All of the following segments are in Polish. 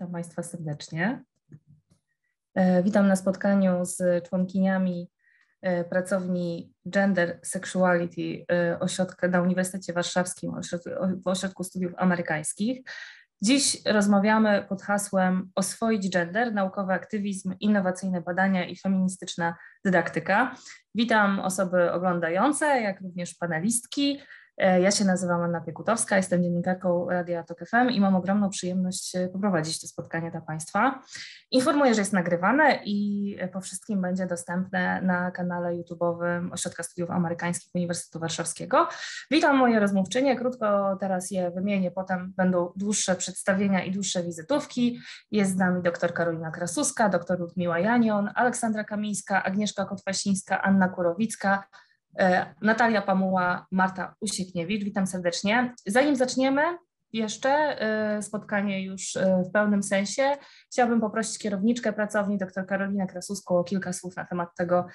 Witam Państwa serdecznie. E, witam na spotkaniu z członkiniami e, pracowni Gender Sexuality e, ośrodka na Uniwersytecie Warszawskim w Ośrodku Studiów Amerykańskich. Dziś rozmawiamy pod hasłem Oswoić gender, naukowy aktywizm, innowacyjne badania i feministyczna dydaktyka. Witam osoby oglądające, jak również panelistki. E, ja się nazywam Anna Piekutowska, jestem dziennikarką Radia Tok FM i mam ogromną przyjemność e, poprowadzić to spotkanie dla Państwa. Informuję, że jest nagrywane i e, po wszystkim będzie dostępne na kanale YouTube'owym Ośrodka Studiów Amerykańskich Uniwersytetu Warszawskiego. Witam moje rozmówczynie, krótko teraz je wymienię, potem będą dłuższe przedstawienia i dłuższe wizytówki. Jest z nami dr Karolina Krasuska, dr Ludmiła Janion, Aleksandra Kamińska, Agnieszka Kotwasińska, Anna Kurowicka, Natalia Pamuła, Marta Usiekniewicz. Witam serdecznie. Zanim zaczniemy jeszcze e, spotkanie już e, w pełnym sensie, chciałabym poprosić kierowniczkę pracowni, dr Karolinę Krasuską o kilka słów na temat tego,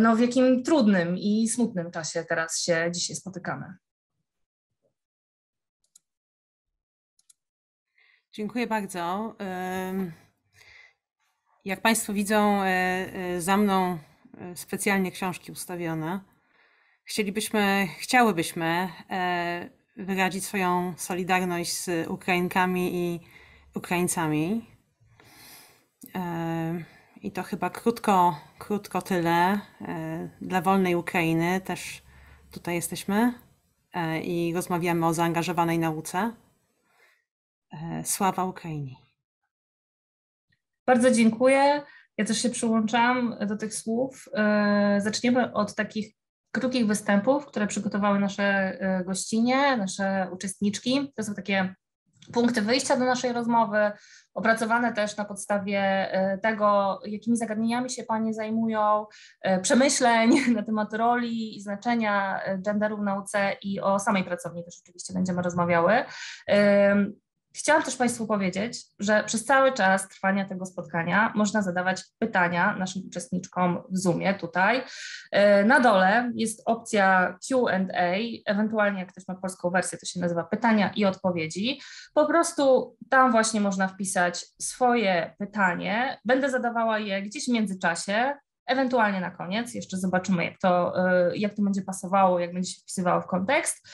no, w jakim trudnym i smutnym czasie teraz się dzisiaj spotykamy. Dziękuję bardzo. Jak Państwo widzą, za mną specjalnie książki ustawione. Chcielibyśmy, chciałybyśmy e, wyrazić swoją solidarność z Ukrainkami i Ukraińcami. E, I to chyba krótko, krótko tyle. E, dla wolnej Ukrainy też tutaj jesteśmy i rozmawiamy o zaangażowanej nauce. Sława Ukrainie. Bardzo dziękuję. Ja też się przyłączam do tych słów. E, zaczniemy od takich krótkich występów, które przygotowały nasze e, gościnie, nasze uczestniczki. To są takie punkty wyjścia do naszej rozmowy, opracowane też na podstawie e, tego, jakimi zagadnieniami się Panie zajmują, przemyśleń na temat roli i znaczenia genderu w nauce i o samej pracowni też oczywiście będziemy rozmawiały. Chciałam też Państwu powiedzieć, że przez cały czas trwania tego spotkania można zadawać pytania naszym uczestniczkom w Zoomie tutaj. E, na dole jest opcja QA, ewentualnie jak ktoś ma polską wersję, to się nazywa pytania i odpowiedzi. Po prostu tam właśnie można wpisać swoje pytanie. Będę zadawała je gdzieś w międzyczasie, ewentualnie na koniec. Jeszcze zobaczymy, jak to, e, jak to będzie pasowało, jak będzie się wpisywało w kontekst.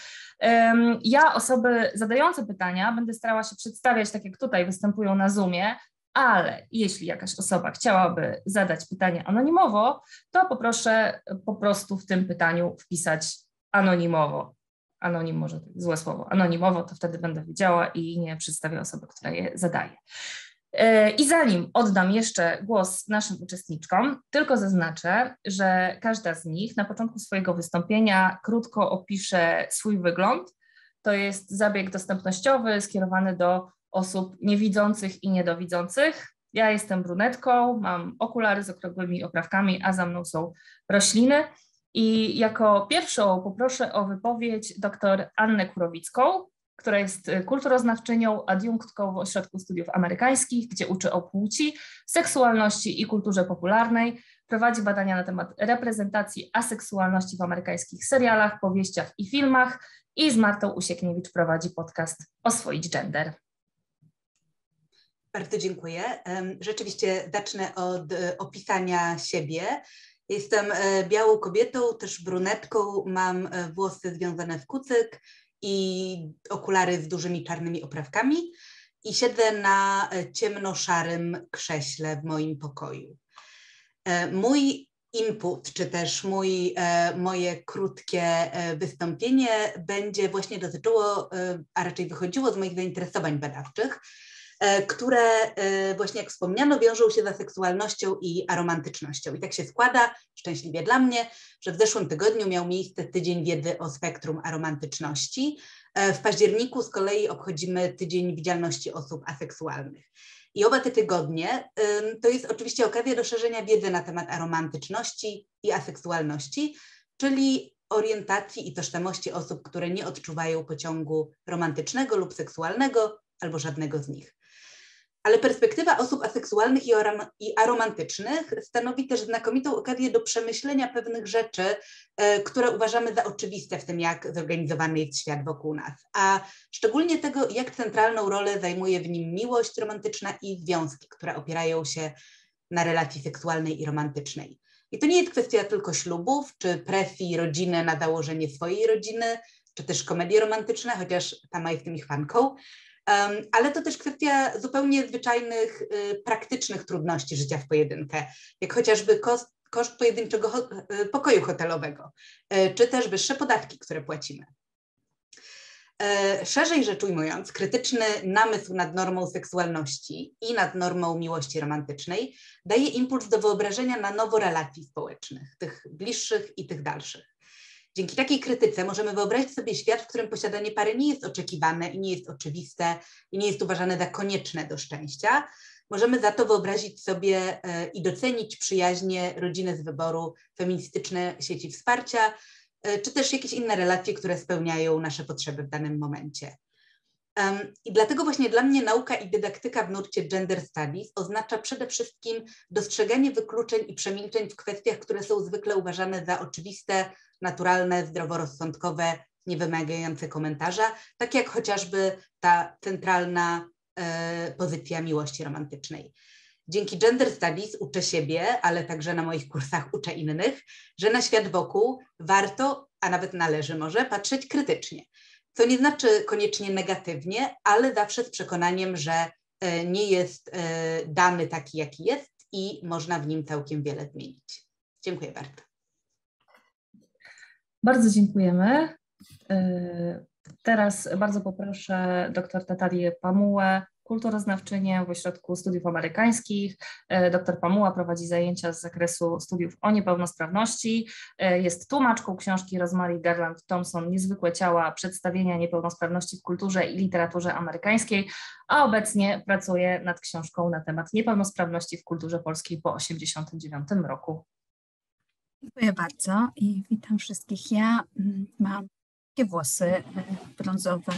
Ja osoby zadające pytania będę starała się przedstawiać tak, jak tutaj występują na Zoomie, ale jeśli jakaś osoba chciałaby zadać pytanie anonimowo, to poproszę po prostu w tym pytaniu wpisać anonimowo. Anonim może złe słowo, anonimowo, to wtedy będę wiedziała i nie przedstawię osoby, która je zadaje. I zanim oddam jeszcze głos naszym uczestniczkom, tylko zaznaczę, że każda z nich na początku swojego wystąpienia krótko opisze swój wygląd. To jest zabieg dostępnościowy skierowany do osób niewidzących i niedowidzących. Ja jestem brunetką, mam okulary z okrągłymi oprawkami, a za mną są rośliny. I jako pierwszą poproszę o wypowiedź dr Annę Kurowicką, która jest y, kulturoznawczynią, adiunktką w Ośrodku Studiów Amerykańskich, gdzie uczy o płci, seksualności i kulturze popularnej. Prowadzi badania na temat reprezentacji aseksualności w amerykańskich serialach, powieściach i filmach i z Martą Usiekniewicz prowadzi podcast Oswoić Gender. Bardzo dziękuję. Rzeczywiście zacznę od e, opisania siebie. Jestem e, białą kobietą, też brunetką, mam e, włosy związane w kucyk, i okulary z dużymi czarnymi oprawkami i siedzę na e, ciemnoszarym krześle w moim pokoju. E, mój input, czy też mój, e, moje krótkie wystąpienie będzie właśnie dotyczyło, a raczej wychodziło z moich zainteresowań badawczych, które e, właśnie jak wspomniano wiążą się z seksualnością i aromantycznością. I tak się składa, szczęśliwie dla mnie, że w zeszłym tygodniu miał miejsce Tydzień Wiedzy o Spektrum Aromantyczności. E, w październiku z kolei obchodzimy Tydzień Widzialności Osób Aseksualnych. I oba te tygodnie to jest oczywiście okazja do szerzenia wiedzy na temat aromantyczności i aseksualności, czyli orientacji i tożsamości osób, które nie odczuwają pociągu romantycznego lub seksualnego albo żadnego z nich. Ale perspektywa osób aseksualnych i aromantycznych stanowi też znakomitą okazję do przemyślenia pewnych rzeczy, e, które uważamy za oczywiste w tym, jak zorganizowany jest świat wokół nas, a szczególnie tego, jak centralną rolę zajmuje w nim miłość romantyczna i związki, które opierają się na relacji seksualnej i romantycznej. I to nie jest kwestia tylko ślubów, czy presji rodziny na założenie swojej rodziny, czy też komedie romantyczne, chociaż sama jestem ich fanką, ale to też kwestia zupełnie zwyczajnych, y, praktycznych trudności życia w pojedynkę, jak chociażby koszt, koszt pojedynczego y, pokoju hotelowego, y, czy też wyższe podatki, które płacimy. E, szerzej rzecz ujmując, krytyczny namysł nad normą seksualności i nad normą miłości romantycznej daje impuls do wyobrażenia na nowo relacji społecznych, tych bliższych i tych dalszych. Dzięki takiej krytyce możemy wyobrazić sobie świat, w którym posiadanie pary nie jest oczekiwane i nie jest oczywiste i nie jest uważane za konieczne do szczęścia. Możemy za to wyobrazić sobie e, i docenić przyjaźnie, rodziny z wyboru, feministyczne sieci wsparcia, e, czy też jakieś inne relacje, które spełniają nasze potrzeby w danym momencie. I dlatego właśnie dla mnie nauka i dydaktyka w nurcie Gender Studies oznacza przede wszystkim dostrzeganie wykluczeń i przemilczeń w kwestiach, które są zwykle uważane za oczywiste, naturalne, zdroworozsądkowe, niewymagające komentarza, tak jak chociażby ta centralna e, pozycja miłości romantycznej. Dzięki Gender Studies uczę siebie, ale także na moich kursach uczę innych, że na świat wokół warto, a nawet należy może patrzeć krytycznie co nie znaczy koniecznie negatywnie, ale zawsze z przekonaniem, że e, nie jest e, dany taki, jaki jest i można w nim całkiem wiele zmienić. Dziękuję bardzo. Bardzo dziękujemy. E, teraz bardzo poproszę dr Tatarię Pamułę kulturoznawczynię w Ośrodku Studiów Amerykańskich. E, dr Pamuła prowadzi zajęcia z zakresu studiów o niepełnosprawności. E, jest tłumaczką książki Rosemary Garland Thompson Niezwykłe ciała przedstawienia niepełnosprawności w kulturze i literaturze amerykańskiej, a obecnie pracuje nad książką na temat niepełnosprawności w kulturze polskiej po 1989 roku. Dziękuję bardzo i witam wszystkich. Ja mm, mam takie włosy e, brązowe,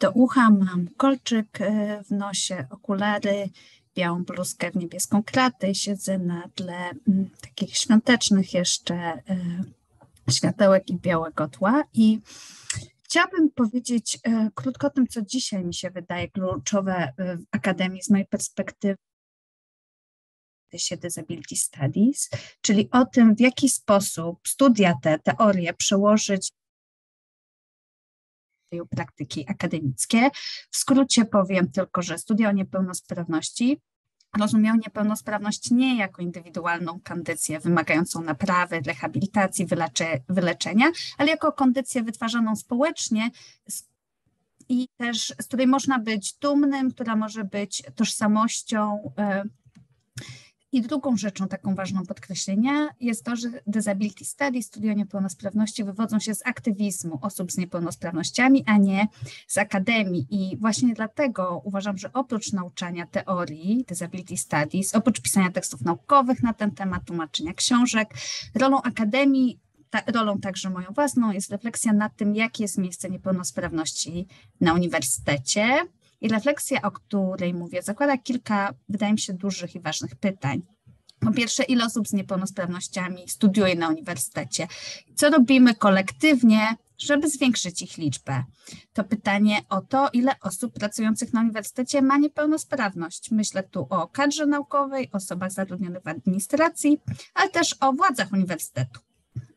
do ucha, mam kolczyk e, w nosie, okulary, białą bluzkę w niebieską kratę i siedzę na tle mm, takich świątecznych jeszcze e, światełek i białego tła i Chciałabym powiedzieć e, krótko o tym, co dzisiaj mi się wydaje kluczowe w Akademii z mojej perspektywy. Disability Studies, czyli o tym, w jaki sposób studia te, teorie przełożyć praktyki akademickie. W skrócie powiem tylko, że studia o niepełnosprawności rozumiał niepełnosprawność nie jako indywidualną kondycję wymagającą naprawy, rehabilitacji, wylecze, wyleczenia, ale jako kondycję wytwarzaną społecznie i też z której można być dumnym, która może być tożsamością e, i drugą rzeczą taką ważną podkreślenia jest to, że Disability Studies, studia niepełnosprawności wywodzą się z aktywizmu osób z niepełnosprawnościami, a nie z akademii. I właśnie dlatego uważam, że oprócz nauczania teorii Disability Studies, oprócz pisania tekstów naukowych na ten temat, tłumaczenia książek, rolą akademii ta, rolą także moją własną jest refleksja nad tym, jakie jest miejsce niepełnosprawności na uniwersytecie, i refleksja, o której mówię, zakłada kilka, wydaje mi się, dużych i ważnych pytań. Po pierwsze, ile osób z niepełnosprawnościami studiuje na uniwersytecie? Co robimy kolektywnie, żeby zwiększyć ich liczbę? To pytanie o to, ile osób pracujących na uniwersytecie ma niepełnosprawność. Myślę tu o kadrze naukowej, osobach zatrudnionych w administracji, ale też o władzach uniwersytetu.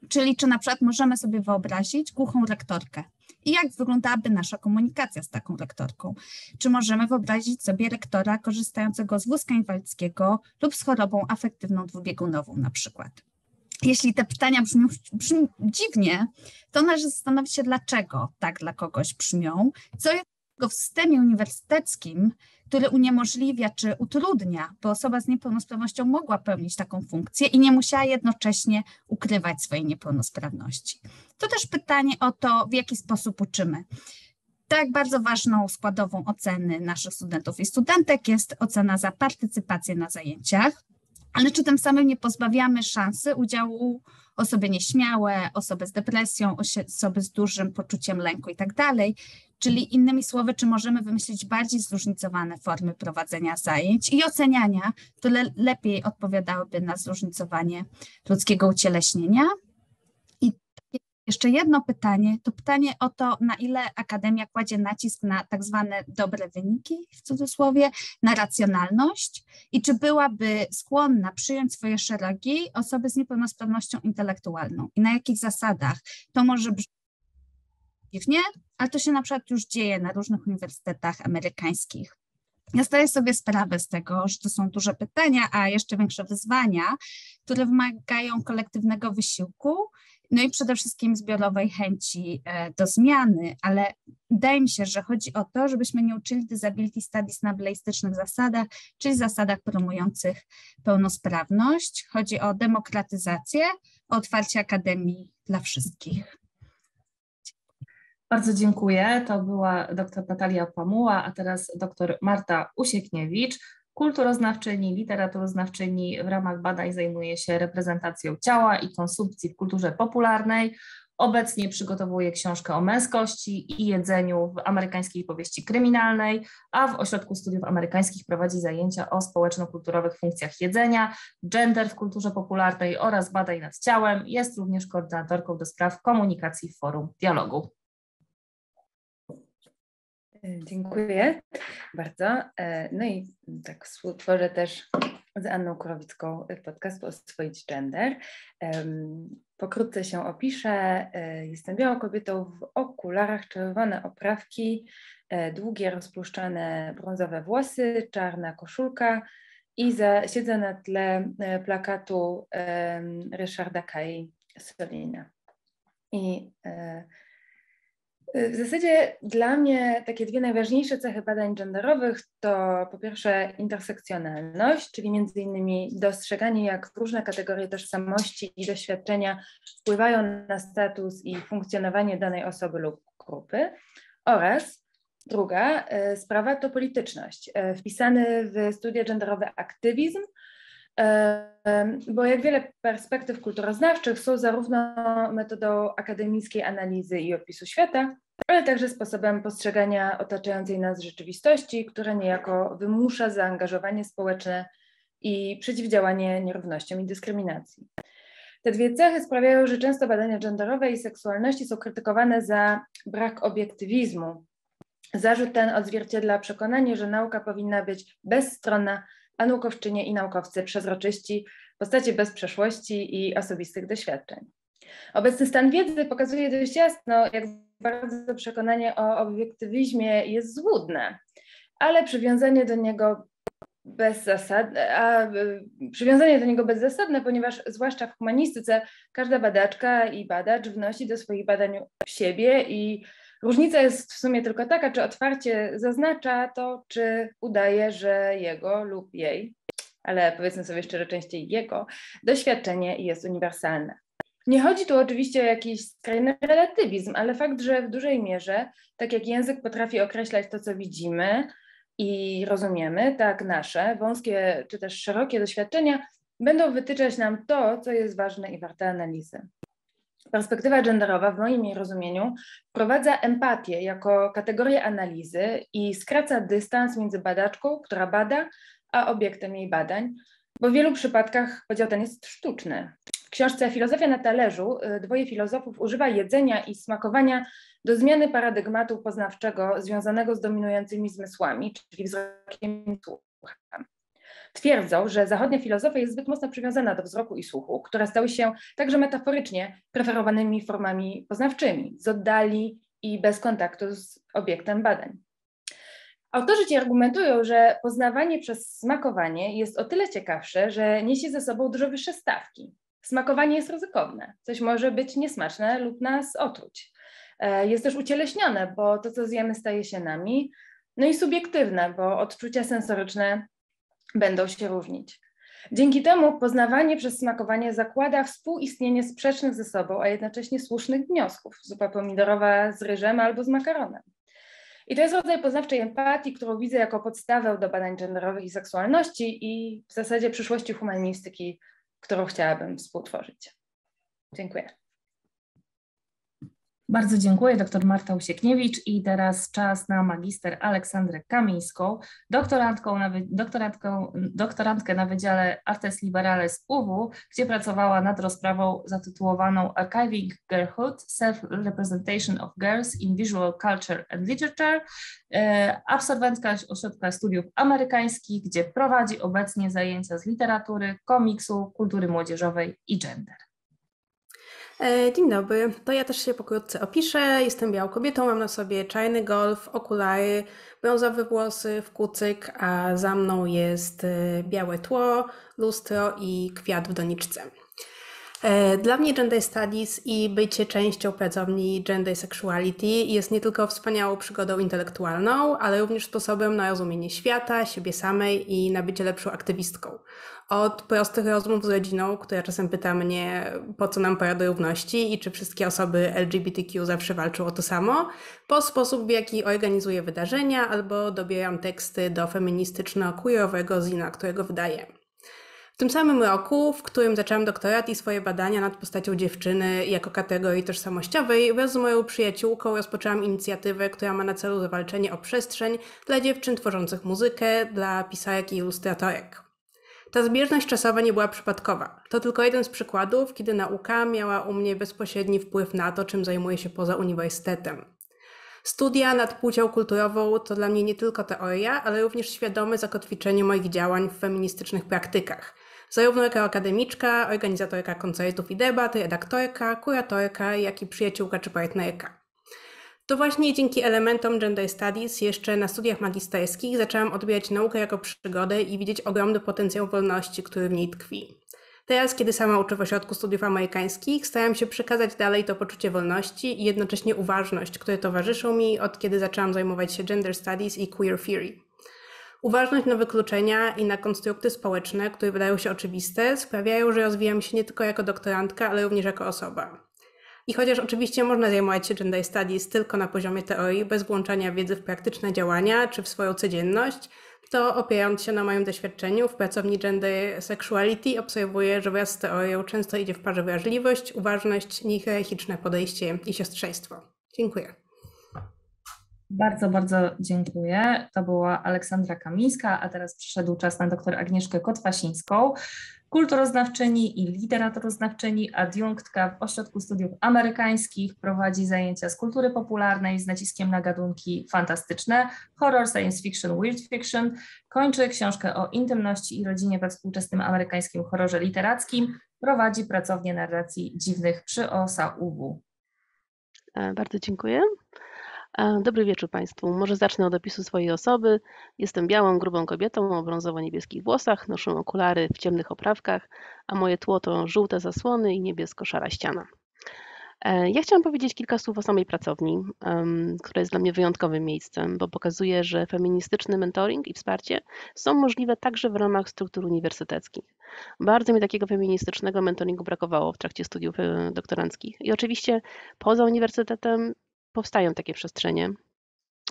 Czyli czy na przykład możemy sobie wyobrazić głuchą rektorkę i jak wyglądałaby nasza komunikacja z taką lektorką. Czy możemy wyobrazić sobie lektora korzystającego z wózka inwalidzkiego lub z chorobą afektywną dwubiegunową na przykład? Jeśli te pytania brzmią, brzmią dziwnie, to należy zastanowić się, dlaczego tak dla kogoś brzmią, co w systemie uniwersyteckim, który uniemożliwia czy utrudnia, by osoba z niepełnosprawnością mogła pełnić taką funkcję i nie musiała jednocześnie ukrywać swojej niepełnosprawności. To też pytanie o to, w jaki sposób uczymy. Tak, bardzo ważną składową oceny naszych studentów i studentek jest ocena za partycypację na zajęciach. ale czy tym samym nie pozbawiamy szansy udziału osoby nieśmiałe, osoby z depresją, osoby z dużym poczuciem lęku i tak dalej. Czyli innymi słowy, czy możemy wymyślić bardziej zróżnicowane formy prowadzenia zajęć i oceniania, które lepiej odpowiadałyby na zróżnicowanie ludzkiego ucieleśnienia? Jeszcze jedno pytanie, to pytanie o to, na ile Akademia kładzie nacisk na tak zwane dobre wyniki, w cudzysłowie, na racjonalność i czy byłaby skłonna przyjąć swoje szeregi osoby z niepełnosprawnością intelektualną i na jakich zasadach. To może brzmieć dziwnie, ale to się na przykład już dzieje na różnych uniwersytetach amerykańskich. Ja zdaję sobie sprawę z tego, że to są duże pytania, a jeszcze większe wyzwania, które wymagają kolektywnego wysiłku no i przede wszystkim zbiorowej chęci e, do zmiany, ale wydaje mi się, że chodzi o to, żebyśmy nie uczyli disability studies na ableistycznych zasadach, czyli zasadach promujących pełnosprawność. Chodzi o demokratyzację, o otwarcie akademii dla wszystkich. Bardzo dziękuję. To była dr Natalia Pamuła, a teraz dr Marta Usiekniewicz, kulturoznawczyni, literaturoznawczyni w ramach badań zajmuje się reprezentacją ciała i konsumpcji w kulturze popularnej. Obecnie przygotowuje książkę o męskości i jedzeniu w amerykańskiej powieści kryminalnej, a w Ośrodku Studiów Amerykańskich prowadzi zajęcia o społeczno-kulturowych funkcjach jedzenia, gender w kulturze popularnej oraz badań nad ciałem. Jest również koordynatorką do spraw komunikacji w Forum Dialogu. E, dziękuję bardzo. E, no i tak współtworzę też z Anną Kurowicką podcast Oswoić Gender. Pokrótce się opiszę. E, jestem białą kobietą w okularach, czerwone oprawki, długie, rozpuszczane brązowe włosy, czarna koszulka i za, siedzę na tle plakatu Ryszarda Kai Solina. I w zasadzie dla mnie takie dwie najważniejsze cechy badań genderowych to po pierwsze intersekcjonalność, czyli między innymi dostrzeganie, jak różne kategorie tożsamości i doświadczenia wpływają na status i funkcjonowanie danej osoby lub grupy oraz druga e, sprawa to polityczność. E, wpisany w studia genderowe aktywizm bo jak wiele perspektyw kulturoznawczych są zarówno metodą akademickiej analizy i opisu świata, ale także sposobem postrzegania otaczającej nas rzeczywistości, która niejako wymusza zaangażowanie społeczne i przeciwdziałanie nierównościom i dyskryminacji. Te dwie cechy sprawiają, że często badania genderowe i seksualności są krytykowane za brak obiektywizmu. Zarzut ten odzwierciedla przekonanie, że nauka powinna być bezstronna a naukowczynie i naukowcy przezroczyści, postacie bez przeszłości i osobistych doświadczeń. Obecny stan wiedzy pokazuje dość jasno, jak bardzo przekonanie o obiektywizmie jest złudne, ale przywiązanie do niego bezzasadne, a przywiązanie do niego bezzasadne, ponieważ zwłaszcza w humanistyce każda badaczka i badacz wnosi do swoich badań siebie i Różnica jest w sumie tylko taka, czy otwarcie zaznacza to, czy udaje, że jego lub jej, ale powiedzmy sobie szczerze, częściej jego, doświadczenie jest uniwersalne. Nie chodzi tu oczywiście o jakiś skrajny relatywizm, ale fakt, że w dużej mierze, tak jak język potrafi określać to, co widzimy i rozumiemy, tak nasze wąskie czy też szerokie doświadczenia będą wytyczać nam to, co jest ważne i warte analizy. Perspektywa genderowa w moim rozumieniu wprowadza empatię jako kategorię analizy i skraca dystans między badaczką, która bada, a obiektem jej badań, bo w wielu przypadkach podział ten jest sztuczny. W książce Filozofia na talerzu y, dwoje filozofów używa jedzenia i smakowania do zmiany paradygmatu poznawczego związanego z dominującymi zmysłami, czyli wzrokiem i słuchem. Twierdzą, że zachodnia filozofia jest zbyt mocno przywiązana do wzroku i słuchu, które stały się także metaforycznie preferowanymi formami poznawczymi, z oddali i bez kontaktu z obiektem badań. Autorzy ci argumentują, że poznawanie przez smakowanie jest o tyle ciekawsze, że niesie ze sobą dużo wyższe stawki. Smakowanie jest ryzykowne, coś może być niesmaczne lub nas otruć. E, jest też ucieleśnione, bo to, co zjemy, staje się nami. No i subiektywne, bo odczucia sensoryczne będą się różnić. Dzięki temu poznawanie przez smakowanie zakłada współistnienie sprzecznych ze sobą, a jednocześnie słusznych wniosków. Zupa pomidorowa z ryżem albo z makaronem. I to jest rodzaj poznawczej empatii, którą widzę jako podstawę do badań genderowych i seksualności i w zasadzie przyszłości humanistyki, którą chciałabym współtworzyć. Dziękuję. Bardzo dziękuję, dr Marta Usiekniewicz i teraz czas na magister Aleksandrę Kamińską, doktorantką na, doktorantką, doktorantkę na Wydziale Artes Liberales UW, gdzie pracowała nad rozprawą zatytułowaną Archiving Girlhood, Self-Representation of Girls in Visual Culture and Literature, e, absolwentka Ośrodka Studiów Amerykańskich, gdzie prowadzi obecnie zajęcia z literatury, komiksu, kultury młodzieżowej i gender. E, dzień dobry, to ja też się pokrótce opiszę. Jestem białą kobietą, mam na sobie czarny golf, okulary, brązowe włosy, w kucyk, a za mną jest e, białe tło, lustro i kwiat w doniczce. E, dla mnie Gender Studies i bycie częścią pracowni Gender Sexuality jest nie tylko wspaniałą przygodą intelektualną, ale również sposobem na rozumienie świata, siebie samej i na bycie lepszą aktywistką. Od prostych rozmów z rodziną, która czasem pyta mnie, po co nam parady równości i czy wszystkie osoby LGBTQ zawsze walczą o to samo, po sposób, w jaki organizuję wydarzenia albo dobieram teksty do feministyczno-queerowego zina, którego wydaję. Tym samym roku, w którym zaczęłam doktorat i swoje badania nad postacią dziewczyny jako kategorii tożsamościowej, wraz z moją przyjaciółką rozpoczęłam inicjatywę, która ma na celu zawalczenie o przestrzeń dla dziewczyn tworzących muzykę, dla pisarek i ilustratorek. Ta zbieżność czasowa nie była przypadkowa. To tylko jeden z przykładów, kiedy nauka miała u mnie bezpośredni wpływ na to, czym zajmuję się poza uniwersytetem. Studia nad płcią kulturową to dla mnie nie tylko teoria, ale również świadome zakotwiczenie moich działań w feministycznych praktykach. Zarówno jako akademiczka, organizatorka koncertów i debat, redaktorka, kuratorka, jak i przyjaciółka czy partnerka. To właśnie dzięki elementom Gender Studies jeszcze na studiach magisterskich zaczęłam odbierać naukę jako przygodę i widzieć ogromny potencjał wolności, który w niej tkwi. Teraz, kiedy sama uczę w ośrodku studiów amerykańskich, staram się przekazać dalej to poczucie wolności i jednocześnie uważność, które towarzyszą mi od kiedy zaczęłam zajmować się gender studies i queer theory. Uważność na wykluczenia i na konstrukty społeczne, które wydają się oczywiste, sprawiają, że rozwijam się nie tylko jako doktorantka, ale również jako osoba. I chociaż oczywiście można zajmować się gender studies tylko na poziomie teorii, bez włączania wiedzy w praktyczne działania czy w swoją codzienność, to opierając się na moim doświadczeniu w pracowni Gender Sexuality obserwuję, że wraz z teorią często idzie w parze wrażliwość, uważność, niehierarchiczne podejście i siostrzeństwo. Dziękuję. Bardzo, bardzo dziękuję. To była Aleksandra Kamińska, a teraz przyszedł czas na dr Agnieszkę Kotwasińską kulturoznawczyni i literaturoznawczyni, adiunktka w Ośrodku Studiów Amerykańskich, prowadzi zajęcia z kultury popularnej z naciskiem na gatunki fantastyczne, horror, science fiction, weird fiction, kończy książkę o intymności i rodzinie we współczesnym amerykańskim horrorze literackim, prowadzi pracownię narracji dziwnych przy OSA UW. E, bardzo dziękuję. Dobry wieczór Państwu. Może zacznę od opisu swojej osoby. Jestem białą, grubą kobietą o brązowo-niebieskich włosach, noszę okulary w ciemnych oprawkach, a moje tło to żółte zasłony i niebiesko-szara ściana. E, ja chciałam powiedzieć kilka słów o samej pracowni, która jest dla mnie wyjątkowym miejscem, bo pokazuje, że feministyczny mentoring i wsparcie są możliwe także w ramach struktur uniwersyteckich. Bardzo mi takiego feministycznego mentoringu brakowało w trakcie studiów e, doktoranckich. I oczywiście poza uniwersytetem powstają takie przestrzenie.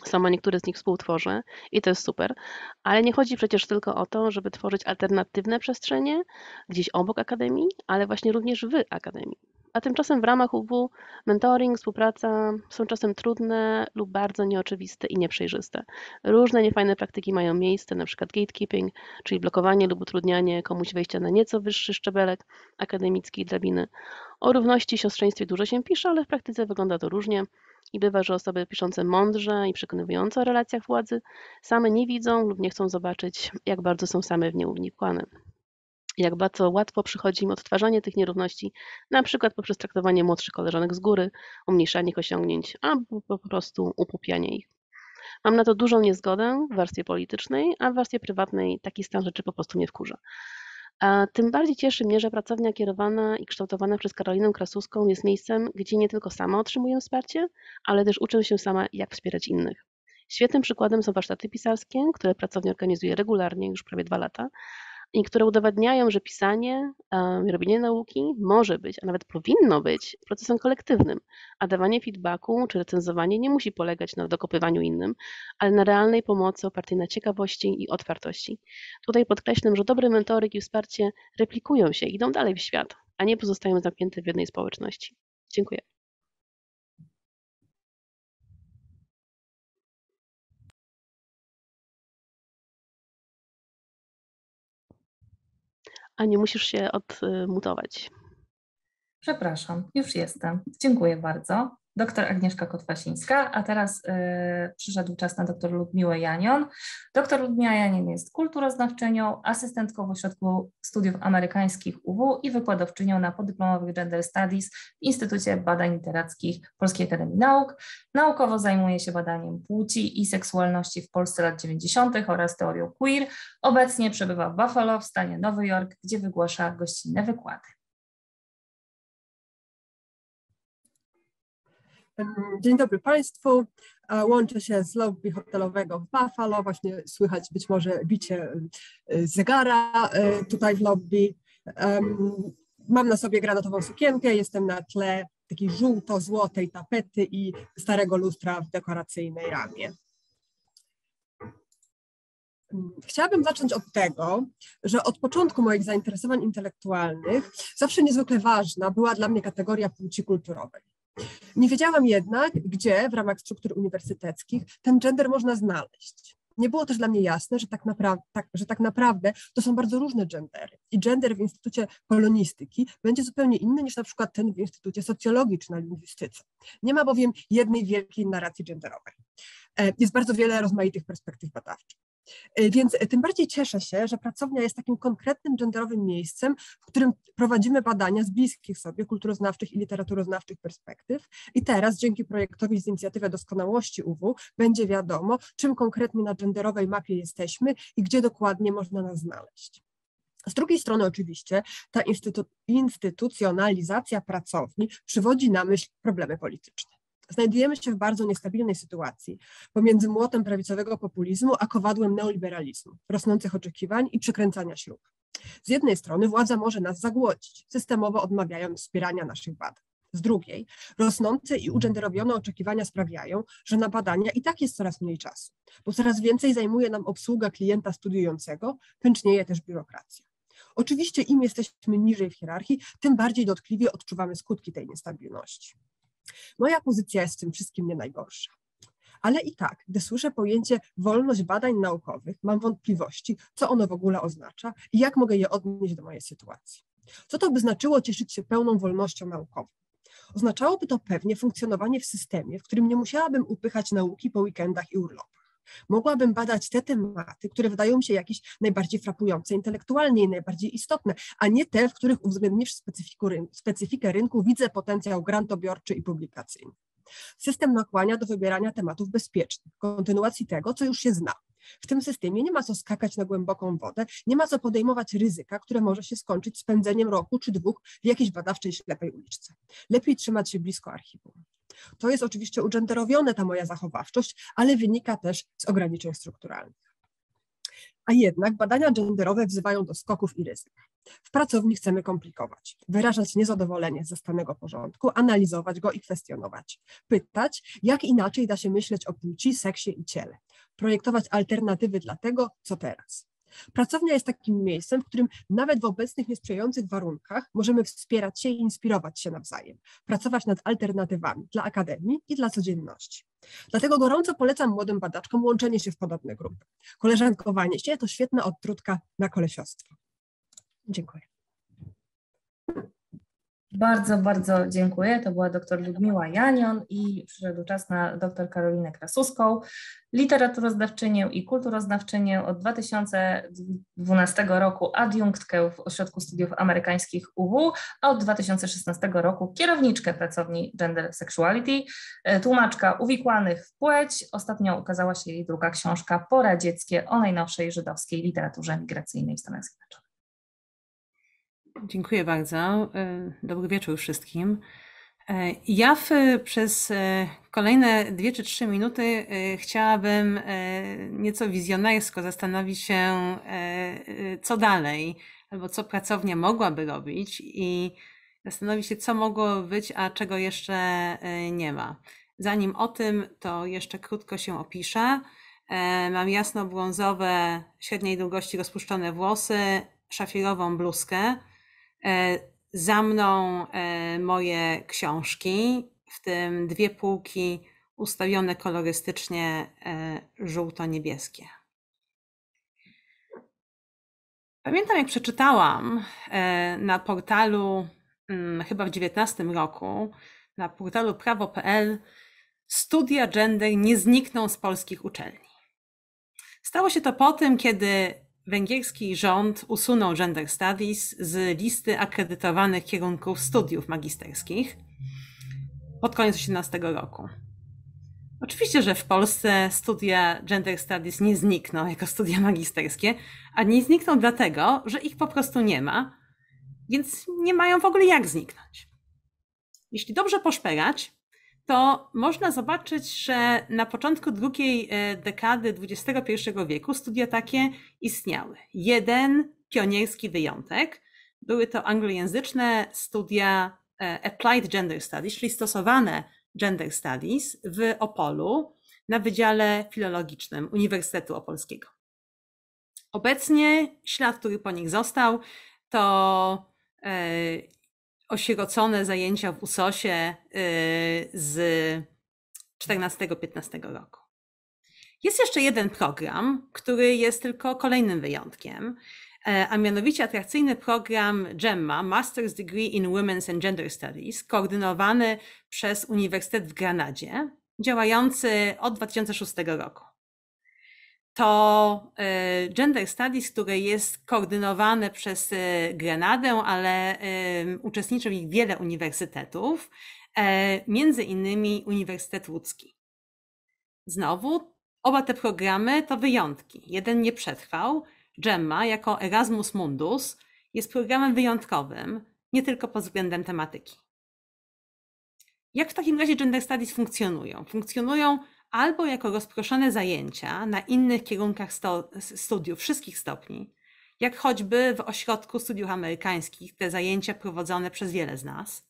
Sama niektóre z nich współtworzę i to jest super, ale nie chodzi przecież tylko o to, żeby tworzyć alternatywne przestrzenie gdzieś obok akademii, ale właśnie również w akademii. A tymczasem w ramach UW mentoring, współpraca są czasem trudne lub bardzo nieoczywiste i nieprzejrzyste. Różne niefajne praktyki mają miejsce, przykład gatekeeping, czyli blokowanie lub utrudnianie komuś wejścia na nieco wyższy szczebelek akademickiej drabiny. O równości siostrzeństwie dużo się pisze, ale w praktyce wygląda to różnie. I bywa, że osoby piszące mądrze i przekonywująco o relacjach władzy same nie widzą lub nie chcą zobaczyć, jak bardzo są same w nie uwnikłane. Jak bardzo łatwo przychodzi im odtwarzanie tych nierówności, na przykład poprzez traktowanie młodszych koleżanek z góry, umniejszanie ich osiągnięć albo po prostu upupianie ich. Mam na to dużą niezgodę w warstwie politycznej, a w warstwie prywatnej taki stan rzeczy po prostu mnie wkurza. Tym bardziej cieszy mnie, że pracownia kierowana i kształtowana przez Karolinę Krasuską jest miejscem, gdzie nie tylko sama otrzymuję wsparcie, ale też uczę się sama, jak wspierać innych. Świetnym przykładem są warsztaty pisarskie, które pracownia organizuje regularnie już prawie dwa lata, i które udowadniają, że pisanie, robienie nauki może być, a nawet powinno być procesem kolektywnym, a dawanie feedbacku czy recenzowanie nie musi polegać na dokopywaniu innym, ale na realnej pomocy opartej na ciekawości i otwartości. Tutaj podkreślam, że dobre mentoryk i wsparcie replikują się, idą dalej w świat, a nie pozostają zamknięte w jednej społeczności. Dziękuję. A nie musisz się odmutować. Przepraszam, już jestem. Dziękuję bardzo dr Agnieszka Kotwasińska, a teraz y, przyszedł czas na dr Ludmiłę Janion. Dr Ludmiła Janion jest kulturoznawczynią, asystentką w Ośrodku Studiów Amerykańskich UW i wykładowczynią na podyplomowych Gender Studies w Instytucie Badań Literackich Polskiej Akademii Nauk. Naukowo zajmuje się badaniem płci i seksualności w Polsce lat 90. oraz teorią queer. Obecnie przebywa w Buffalo w stanie Nowy Jork, gdzie wygłasza gościnne wykłady. Dzień dobry Państwu. Łączę się z lobby hotelowego w Buffalo. Właśnie słychać być może bicie y, zegara y, tutaj w lobby. Mam na sobie granatową sukienkę, jestem na tle takiej żółto-złotej tapety i starego lustra w dekoracyjnej ramie. Chciałabym zacząć od tego, że od początku moich zainteresowań intelektualnych zawsze niezwykle ważna była dla mnie kategoria płci kulturowej. Nie wiedziałam jednak, gdzie w ramach struktur uniwersyteckich ten gender można znaleźć. Nie było też dla mnie jasne, że tak, naprawdę, tak, że tak naprawdę to są bardzo różne gendery. I gender w Instytucie Polonistyki będzie zupełnie inny niż na przykład ten w Instytucie Socjologii czy na lingwistyce. Nie ma bowiem jednej wielkiej narracji genderowej. E, jest bardzo wiele rozmaitych perspektyw badawczych. E, więc tym bardziej cieszę się, że pracownia jest takim konkretnym genderowym miejscem, w którym prowadzimy badania z bliskich sobie kulturoznawczych i literaturoznawczych perspektyw. I teraz dzięki projektowi z inicjatywy doskonałości UW będzie wiadomo, czym konkretnie na genderowej mapie jesteśmy i gdzie dokładnie można nas znaleźć. Z drugiej strony oczywiście ta instytu instytucjonalizacja pracowni przywodzi na myśl problemy polityczne. Znajdujemy się w bardzo niestabilnej sytuacji pomiędzy młotem prawicowego populizmu a kowadłem neoliberalizmu, rosnących oczekiwań i przykręcania śrub. Z jednej strony władza może nas zagłodzić, systemowo odmawiając wspierania naszych badań. Z drugiej, rosnące i ugenderowione oczekiwania sprawiają, że na badania i tak jest coraz mniej czasu, bo coraz więcej zajmuje nam obsługa klienta studiującego, pęcznieje też biurokracja. Oczywiście im jesteśmy niżej w hierarchii, tym bardziej dotkliwie odczuwamy skutki tej niestabilności. Moja pozycja jest w tym wszystkim nie najgorsza. Ale i tak, gdy słyszę pojęcie wolność badań naukowych, mam wątpliwości, co ono w ogóle oznacza i jak mogę je odnieść do mojej sytuacji. Co to by znaczyło cieszyć się pełną wolnością naukową? Oznaczałoby to pewnie funkcjonowanie w systemie, w którym nie musiałabym upychać nauki po weekendach i urlopach. Mogłabym badać te tematy, które wydają mi się jakieś najbardziej frapujące intelektualnie i najbardziej istotne, a nie te, w których uwzględniwszy specyfikę rynku, widzę potencjał grantobiorczy i publikacyjny. System nakłania do wybierania tematów bezpiecznych, kontynuacji tego, co już się zna. W tym systemie nie ma co skakać na głęboką wodę, nie ma co podejmować ryzyka, które może się skończyć spędzeniem roku czy dwóch w jakiejś badawczej ślepej uliczce. Lepiej trzymać się blisko archiwum. To jest oczywiście ugenderowione ta moja zachowawczość, ale wynika też z ograniczeń strukturalnych. A jednak badania genderowe wzywają do skoków i ryzyk. W pracowni chcemy komplikować, wyrażać niezadowolenie ze stanego porządku, analizować go i kwestionować, pytać, jak inaczej da się myśleć o płci, seksie i ciele, projektować alternatywy dla tego, co teraz. Pracownia jest takim miejscem, w którym nawet w obecnych niesprzyjających warunkach możemy wspierać się i inspirować się nawzajem, pracować nad alternatywami dla akademii i dla codzienności. Dlatego gorąco polecam młodym badaczkom łączenie się w podobne grupy. Koleżankowanie się to świetna odtrutka na kolesiostwo. Dziękuję. Bardzo, bardzo dziękuję. To była dr Ludmiła Janion i przyszedł czas na dr Karolinę Krasuską, literaturoznawczynię i kulturoznawczynię od 2012 roku adiunktkę w Ośrodku Studiów Amerykańskich UW, a od 2016 roku kierowniczkę pracowni Gender Sexuality, e, tłumaczka uwikłanych w płeć. Ostatnio ukazała się jej druga książka Poradzieckie o najnowszej żydowskiej literaturze migracyjnej w Stanach Zjednoczonych. Dziękuję bardzo. E, dobry wieczór wszystkim. E, ja w, przez e, kolejne dwie czy trzy minuty chciałabym nieco wizjonersko zastanowić się, co dalej, albo co pracownia mogłaby robić i zastanowić się, co mogło być, a czego jeszcze nie ma. Zanim o tym, to jeszcze krótko się opiszę. Mam jasno-brązowe, średniej długości rozpuszczone włosy, szafirową bluzkę za mną e, moje książki, w tym dwie półki ustawione kolorystycznie e, żółto-niebieskie. Pamiętam, jak przeczytałam e, na portalu, mm, chyba w 19 roku, na portalu prawo.pl, studia gender nie znikną z polskich uczelni. Stało się to po tym, kiedy węgierski rząd usunął Gender Studies z listy akredytowanych kierunków studiów magisterskich pod koniec 2018 roku. Oczywiście, że w Polsce studia Gender Studies nie znikną jako studia magisterskie, a nie znikną dlatego, że ich po prostu nie ma, więc nie mają w ogóle jak zniknąć. Jeśli dobrze poszperać, to można zobaczyć, że na początku drugiej e, dekady XXI wieku studia takie istniały. Jeden pionierski wyjątek były to anglojęzyczne studia e, Applied Gender Studies, czyli stosowane Gender Studies w Opolu na Wydziale Filologicznym Uniwersytetu Opolskiego. Obecnie ślad, który po nich został, to e, osierocone zajęcia w USOSie y, z 14-15 roku. Jest jeszcze jeden program, który jest tylko kolejnym wyjątkiem, e, a mianowicie atrakcyjny program GEMMA, Master's Degree in Women's and Gender Studies, koordynowany przez Uniwersytet w Granadzie, działający od 2006 roku to e, Gender Studies, które jest koordynowane przez e, Grenadę, ale uczestniczą w nich wiele uniwersytetów, e, między innymi Uniwersytet Łódzki. Znowu, oba te programy to wyjątki. Jeden nie przetrwał. Gemma, jako Erasmus Mundus, jest programem wyjątkowym, nie tylko pod względem tematyki. Jak w takim razie Gender Studies funkcjonują? Funkcjonują albo jako rozproszone zajęcia na innych kierunkach sto, studiów, wszystkich stopni, jak choćby w ośrodku studiów amerykańskich, te zajęcia prowadzone przez wiele z nas,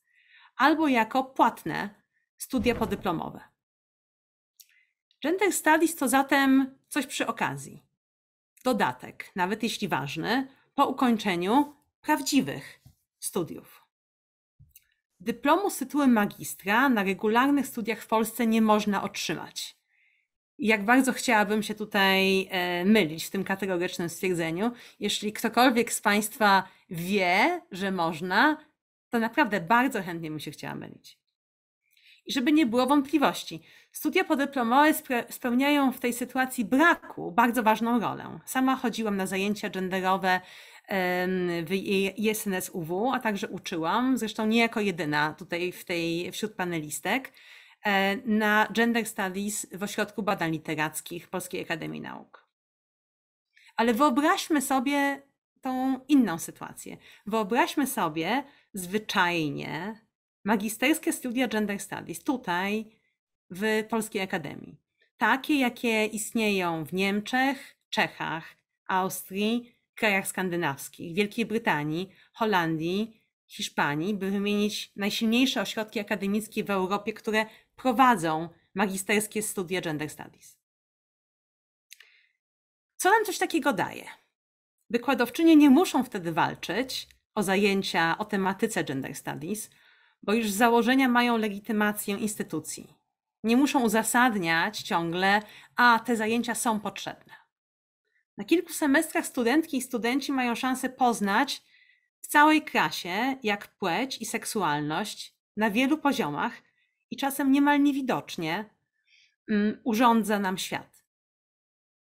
albo jako płatne studia podyplomowe. Gender Studies to zatem coś przy okazji. Dodatek, nawet jeśli ważny, po ukończeniu prawdziwych studiów. Dyplomu z tytułem magistra na regularnych studiach w Polsce nie można otrzymać. Jak bardzo chciałabym się tutaj e, mylić w tym kategorycznym stwierdzeniu. Jeśli ktokolwiek z Państwa wie, że można, to naprawdę bardzo chętnie bym się chciała mylić. I żeby nie było wątpliwości, studia podyplomowe spełniają w tej sytuacji braku bardzo ważną rolę. Sama chodziłam na zajęcia genderowe w ISNS UW, a także uczyłam, zresztą nie jako jedyna tutaj w tej, wśród panelistek, e, na Gender Studies w Ośrodku Badań Literackich Polskiej Akademii Nauk. Ale wyobraźmy sobie tą inną sytuację. Wyobraźmy sobie zwyczajnie magisterskie studia Gender Studies tutaj w Polskiej Akademii. Takie, jakie istnieją w Niemczech, Czechach, Austrii, krajach skandynawskich, Wielkiej Brytanii, Holandii, Hiszpanii, by wymienić najsilniejsze ośrodki akademickie w Europie, które prowadzą magisterskie studia Gender Studies. Co nam coś takiego daje? Wykładowczynie nie muszą wtedy walczyć o zajęcia o tematyce Gender Studies, bo już z założenia mają legitymację instytucji. Nie muszą uzasadniać ciągle, a te zajęcia są potrzebne. Na kilku semestrach studentki i studenci mają szansę poznać w całej klasie, jak płeć i seksualność na wielu poziomach i czasem niemal niewidocznie um, urządza nam świat.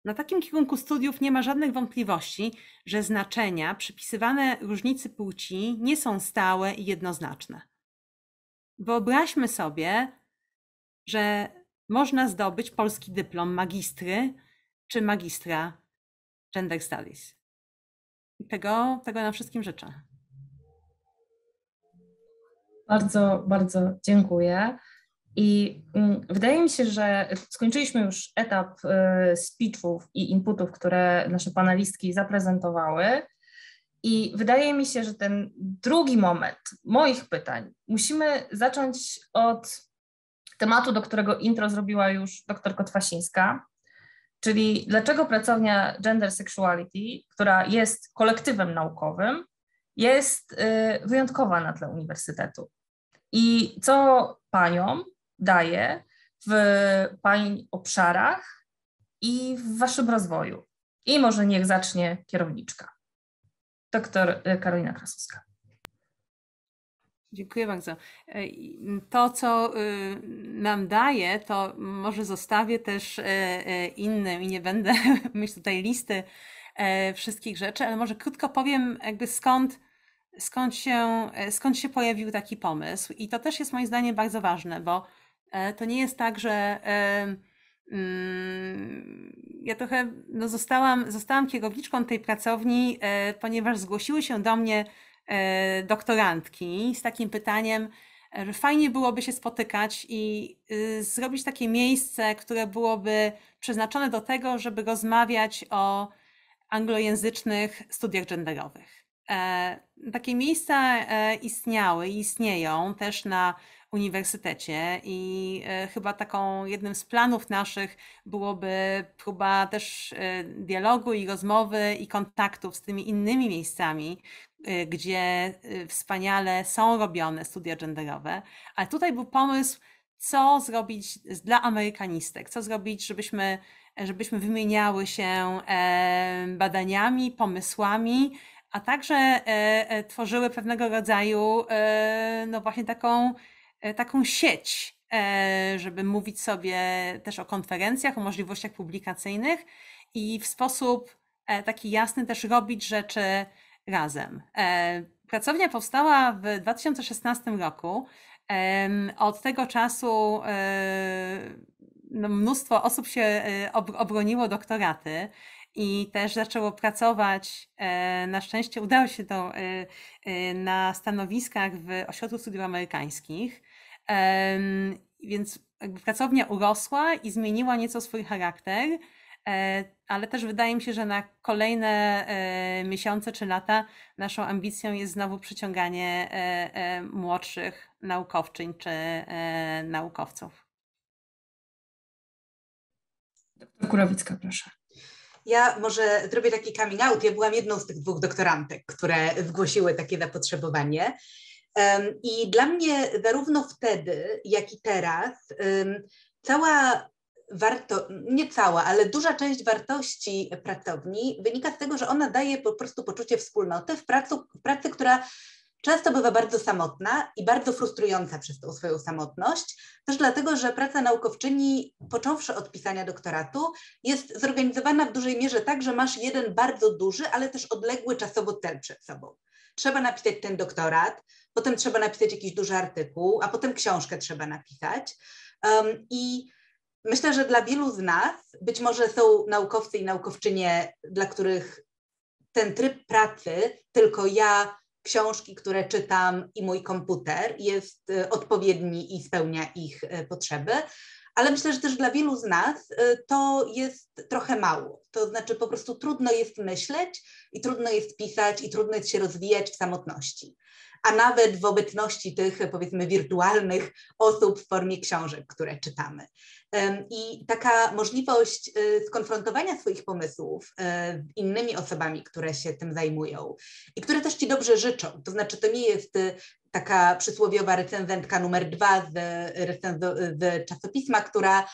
Na takim kierunku studiów nie ma żadnych wątpliwości, że znaczenia przypisywane różnicy płci nie są stałe i jednoznaczne. Wyobraźmy sobie, że można zdobyć polski dyplom magistry czy magistra Gender Studies. Tego, tego nam wszystkim życzę. Bardzo, bardzo dziękuję. I mm, wydaje mi się, że skończyliśmy już etap y, speechów i inputów, które nasze panelistki zaprezentowały. I wydaje mi się, że ten drugi moment moich pytań musimy zacząć od tematu, do którego intro zrobiła już dr Kotwasińska, czyli dlaczego pracownia Gender Sexuality, która jest kolektywem naukowym, jest y, wyjątkowa na tle uniwersytetu. I co paniom daje w pani obszarach i w waszym rozwoju. I może niech zacznie kierowniczka. Doktor y, Karolina Krasuska. Dziękuję bardzo. E, to, co y, nam daje, to może zostawię też e, e, innym i nie będę mieć tutaj listy wszystkich rzeczy, ale może krótko powiem, jakby skąd, skąd, się, skąd się pojawił taki pomysł. I to też jest moim zdaniem bardzo ważne, bo to nie jest tak, że ja trochę no, zostałam, zostałam kierowniczką tej pracowni, ponieważ zgłosiły się do mnie E, doktorantki z takim pytaniem, e, że fajnie byłoby się spotykać i y, zrobić takie miejsce, które byłoby przeznaczone do tego, żeby rozmawiać o anglojęzycznych studiach genderowych. E, takie miejsca istniały i istnieją też na uniwersytecie i chyba taką jednym z planów naszych byłoby próba też dialogu i rozmowy i kontaktów z tymi innymi miejscami, Y, gdzie wspaniale są robione studia genderowe, ale tutaj był pomysł, co zrobić dla amerykanistek, co zrobić, żebyśmy, żebyśmy wymieniały się badaniami, pomysłami, a także e, e, tworzyły pewnego rodzaju, e, no właśnie taką, taką sieć, żeby mówić sobie też o konferencjach, o możliwościach publikacyjnych i w sposób taki jasny też robić rzeczy razem. E, pracownia powstała w 2016 roku. Od tego czasu e, no, mnóstwo osób się e, obroniło doktoraty i też zaczęło pracować. Na szczęście udało się to na stanowiskach w Ośrodku Studiów Amerykańskich. Więc pracownia urosła i zmieniła nieco swój charakter. E, ale też wydaje mi się, że na kolejne e, miesiące czy lata naszą ambicją jest znowu przyciąganie e, młodszych naukowczyń czy naukowców. Doktor Kurowicka, proszę. Ja może zrobię taki coming out. Ja byłam jedną z tych dwóch doktorantek, które zgłosiły takie zapotrzebowanie. I dla mnie zarówno wtedy, jak i teraz cała warto, nie cała, ale duża część wartości pracowni wynika z tego, że ona daje po prostu poczucie wspólnoty w pracy, w pracy która często bywa bardzo samotna i bardzo frustrująca przez tą swoją samotność, też dlatego, że praca naukowczyni, począwszy od pisania doktoratu, jest zorganizowana w dużej mierze tak, że masz jeden bardzo duży, ale też odległy czasowo cel przed sobą. Trzeba napisać ten doktorat, potem trzeba napisać jakiś duży artykuł, a potem książkę trzeba napisać. Um, I Myślę, że dla wielu z nas, być może są naukowcy i naukowczynie, dla których ten tryb pracy, tylko ja, książki, które czytam i mój komputer jest y, odpowiedni i spełnia ich y, potrzeby, ale myślę, że też dla wielu z nas y, to jest trochę mało. To znaczy po prostu trudno jest myśleć i trudno jest pisać i trudno jest się rozwijać w samotności a nawet w obecności tych, powiedzmy, wirtualnych osób w formie książek, które czytamy. I taka możliwość y, skonfrontowania swoich pomysłów y, z innymi osobami, które się tym zajmują i które też ci dobrze życzą. To znaczy, to nie jest y, taka przysłowiowa recenzentka numer dwa z, z czasopisma, która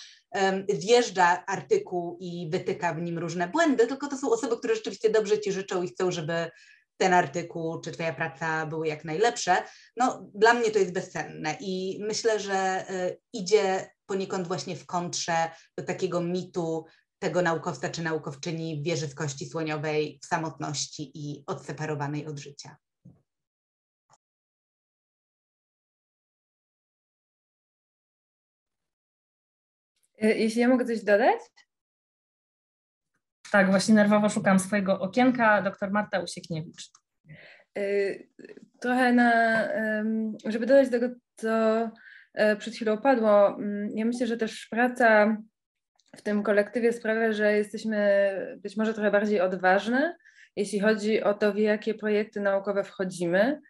zjeżdża artykuł i wytyka w nim różne błędy, tylko to są osoby, które rzeczywiście dobrze ci życzą i chcą, żeby ten artykuł czy Twoja praca były jak najlepsze, no dla mnie to jest bezcenne i myślę, że y, idzie poniekąd właśnie w kontrze do takiego mitu tego naukowca czy naukowczyni wieży w kości słoniowej, w samotności i odseparowanej od życia. Y, jeśli ja mogę coś dodać? Tak, właśnie nerwowo szukam swojego okienka. Doktor Marta Usiekniewicz. trochę na, żeby dodać do tego, co przed chwilą padło, mm, ja myślę, że też praca w tym kolektywie sprawia, że jesteśmy być może trochę bardziej odważne, jeśli chodzi o to, w jakie projekty naukowe wchodzimy,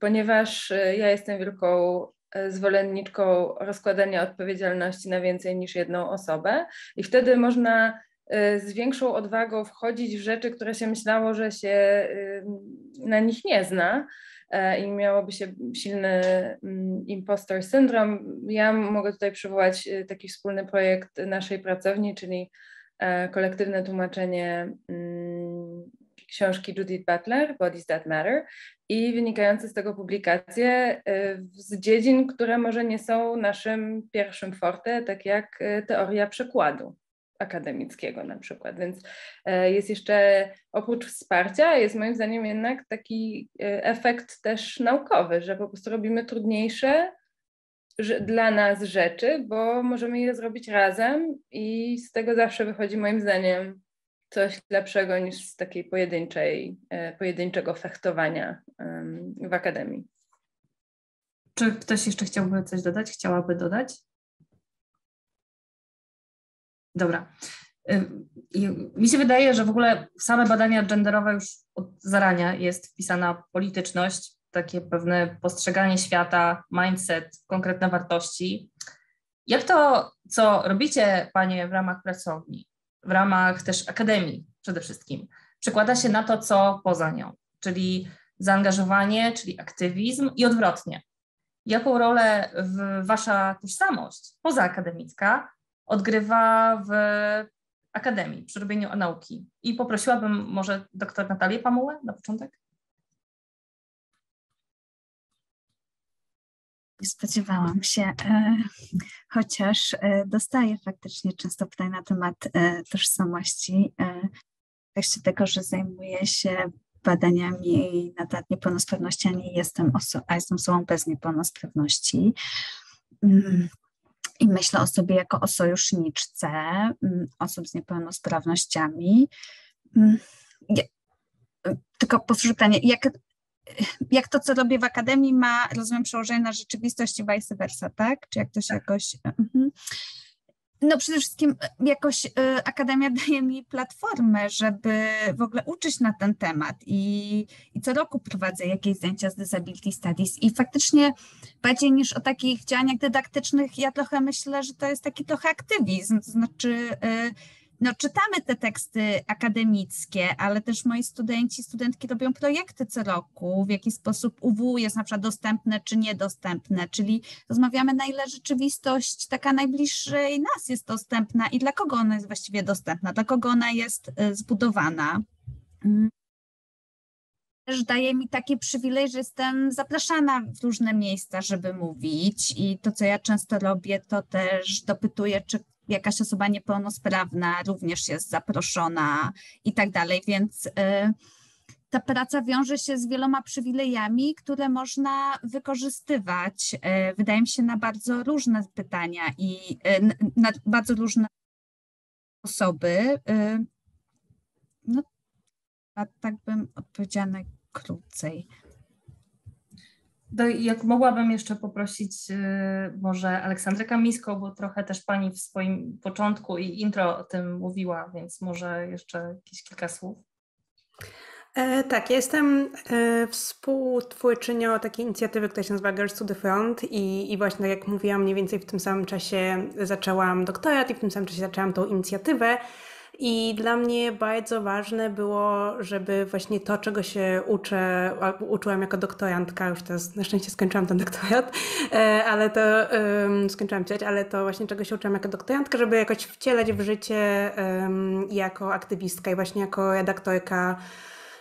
ponieważ e, ja jestem wielką e, zwolenniczką rozkładania odpowiedzialności na więcej niż jedną osobę i wtedy można e, z większą odwagą wchodzić w rzeczy, które się myślało, że się na nich nie zna i miałoby się silny mm, impostor syndrom. Ja mogę tutaj przywołać taki wspólny projekt naszej pracowni, czyli kolektywne tłumaczenie mm, książki Judith Butler, Bodies That Matter, i wynikające z tego publikacje y, z dziedzin, które może nie są naszym pierwszym forte, tak jak y, teoria przekładu akademickiego na przykład. Więc y, jest jeszcze oprócz wsparcia, jest moim zdaniem jednak taki efekt też naukowy, że po prostu robimy trudniejsze dla nas rzeczy, bo możemy je zrobić razem i z tego zawsze wychodzi moim zdaniem coś lepszego niż z takiej pojedynczej, e, pojedynczego fechtowania w akademii. Czy ktoś jeszcze chciałby coś dodać? Chciałaby dodać? Dobra. Mi się wydaje, że w ogóle same badania genderowe już od zarania jest wpisana polityczność, takie pewne postrzeganie świata, mindset, konkretne wartości. Jak to, co robicie Panie w ramach pracowni, w ramach też akademii przede wszystkim, przekłada się na to, co poza nią, czyli zaangażowanie, czyli aktywizm i odwrotnie. Jaką rolę w wasza tożsamość pozaakademicka odgrywa w akademii, przy robieniu nauki? I poprosiłabym może doktor Natalię Pamułę na początek. Nie spodziewałam się, e, chociaż e, dostaję faktycznie często pytań na temat e, tożsamości. W kontekście tego, że zajmuję się badaniami na temat niepełnosprawności, a nie jestem, oso- a jestem osobą bez niepełnosprawności. I myślę o sobie jako o sojuszniczce mm, osób z niepełnosprawnościami. Mm, tylko powtórzę pytanie, jak jak to, co robię w akademii, ma, rozumiem, przełożenie na rzeczywistość i vice versa, tak? Czy jak to się tak. jakoś. Mhm. No przede wszystkim jakoś y, Akademia daje mi platformę, żeby w ogóle uczyć na ten temat i, i co roku prowadzę jakieś zajęcia z Disability Studies i faktycznie bardziej niż o takich działaniach dydaktycznych, ja trochę myślę, że to jest taki trochę aktywizm, to znaczy y, no, czytamy te teksty akademickie, ale też moi studenci, studentki robią projekty co roku, w jaki sposób UW jest na przykład dostępne czy niedostępne, czyli rozmawiamy na ile rzeczywistość taka najbliższej nas jest dostępna i dla kogo ona jest właściwie dostępna, dla kogo ona jest y, zbudowana. Też daje mi taki przywilej, że jestem zapraszana w różne miejsca, żeby mówić i to, co ja często robię, to też dopytuję, czy jakaś osoba niepełnosprawna również jest zaproszona i tak dalej, więc y, ta praca wiąże się z wieloma przywilejami, które można wykorzystywać, y, wydaje mi się, na bardzo różne pytania i y, na bardzo różne osoby. No, tak bym odpowiedziała najkrócej. Do, jak mogłabym jeszcze poprosić y, może Aleksandrę Kamiską, bo trochę też Pani w swoim początku i intro o tym mówiła, więc może jeszcze jakieś kilka słów. E, tak, jestem e, współtwórczynią takiej inicjatywy, która się nazywa Girls to the Front i, i właśnie tak jak mówiłam, mniej więcej w tym samym czasie zaczęłam doktorat i w tym samym czasie zaczęłam tą inicjatywę. I dla mnie bardzo ważne było, żeby właśnie to, czego się uczę, uczyłam jako doktorantka, już teraz na szczęście skończyłam ten doktorat, e, ale to um, skończyłam czytać, ale to właśnie czego się uczyłam jako doktorantka, żeby jakoś wcielać w życie um, jako aktywistka i właśnie jako redaktorka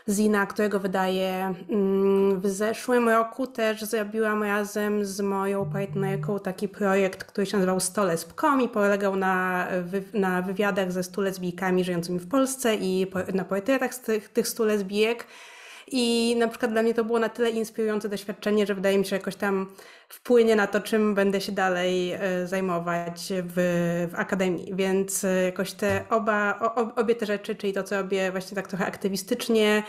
Zina, którego wydaje mm, w zeszłym roku też zrobiłam razem z moją partnerką taki projekt, który się nazywał Stolesp.com i polegał na, na wywiadach ze stu lesbijkami żyjącymi w Polsce i na portretach z tych, tych stu lesbijek. I na przykład dla mnie to było na tyle inspirujące doświadczenie, że wydaje mi się, że jakoś tam wpłynie na to, czym będę się dalej e, zajmować w, w akademii. Więc e, jakoś te oba, obie te rzeczy, czyli to, co robię właśnie tak trochę aktywistycznie,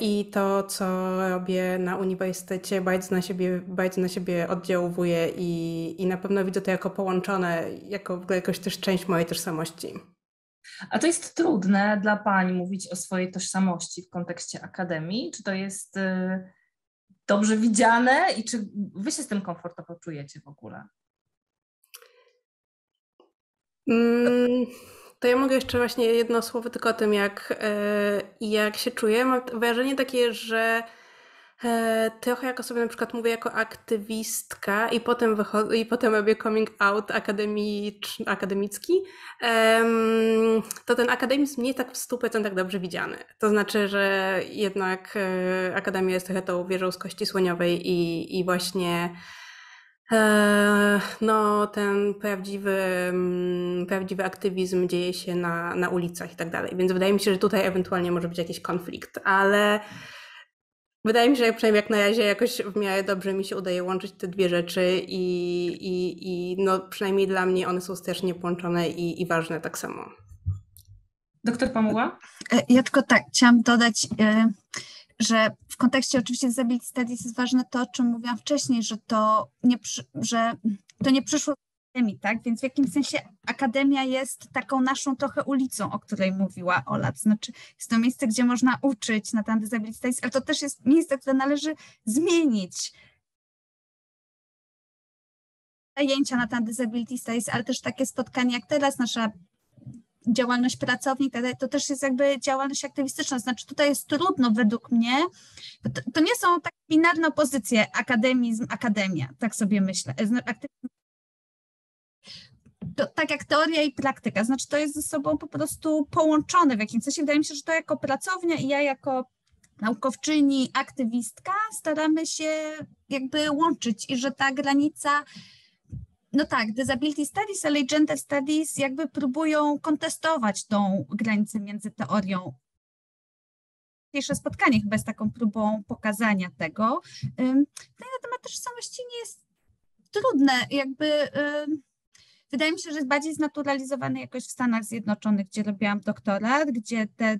i to, co robię na uniwersytecie, bardzo na siebie, bardzo na siebie oddziałuje i, i na pewno widzę to jako połączone, jako jakoś też część mojej tożsamości. A to jest trudne dla Pani mówić o swojej tożsamości w kontekście akademii? Czy to jest y, dobrze widziane i czy Wy się z tym komfortowo czujecie w ogóle? Mm, to ja mogę jeszcze właśnie jedno słowo tylko o tym, jak, e, jak się czuję. Mam wrażenie takie, że trochę jako sobie na przykład mówię jako aktywistka i potem, wychodzę, i potem robię coming out akademicki, to ten akademizm nie tak w 100% dobrze widziany. To znaczy, że jednak e, akademia jest trochę tą wieżą z kości słoniowej i, i właśnie E, no, ten prawdziwy, prawdziwy aktywizm dzieje się na, na ulicach i tak dalej. Więc wydaje mi się, że tutaj ewentualnie może być jakiś konflikt, ale wydaje mi się, że przynajmniej jak na razie jakoś w miarę dobrze mi się udaje łączyć te dwie rzeczy i, i, i no, przynajmniej dla mnie one są strasznie połączone i, i ważne tak samo. Doktor Pamuła? E, ja tylko tak, chciałam dodać, e, że w kontekście oczywiście disability studies jest ważne to, o czym mówiłam wcześniej, że to nie, że to nie przyszło akademii, tak? Więc w jakimś sensie akademia jest taką naszą trochę ulicą, o której mówiła Ola. To znaczy jest to miejsce, gdzie można uczyć na temat disability ale to też jest miejsce, które należy zmienić zajęcia na temat disability studies, ale też takie spotkania jak teraz, nasza działalność pracowni, to też jest jakby działalność aktywistyczna. Znaczy tutaj jest trudno według mnie, to, to nie są tak binarne opozycje akademizm, akademia, tak sobie myślę. To, tak jak teoria i praktyka, znaczy to jest ze sobą po prostu połączone w jakimś sensie. Wydaje mi się, że to jako pracownia i ja jako naukowczyni, aktywistka staramy się jakby łączyć i że ta granica no tak, disability studies, ale gender studies jakby próbują kontestować tą granicę między teorią. Pierwsze spotkanie chyba jest taką próbą pokazania tego. Na temat tożsamości nie jest trudne, jakby wydaje mi się, że jest bardziej znaturalizowany jakoś w Stanach Zjednoczonych, gdzie robiłam doktorat, gdzie te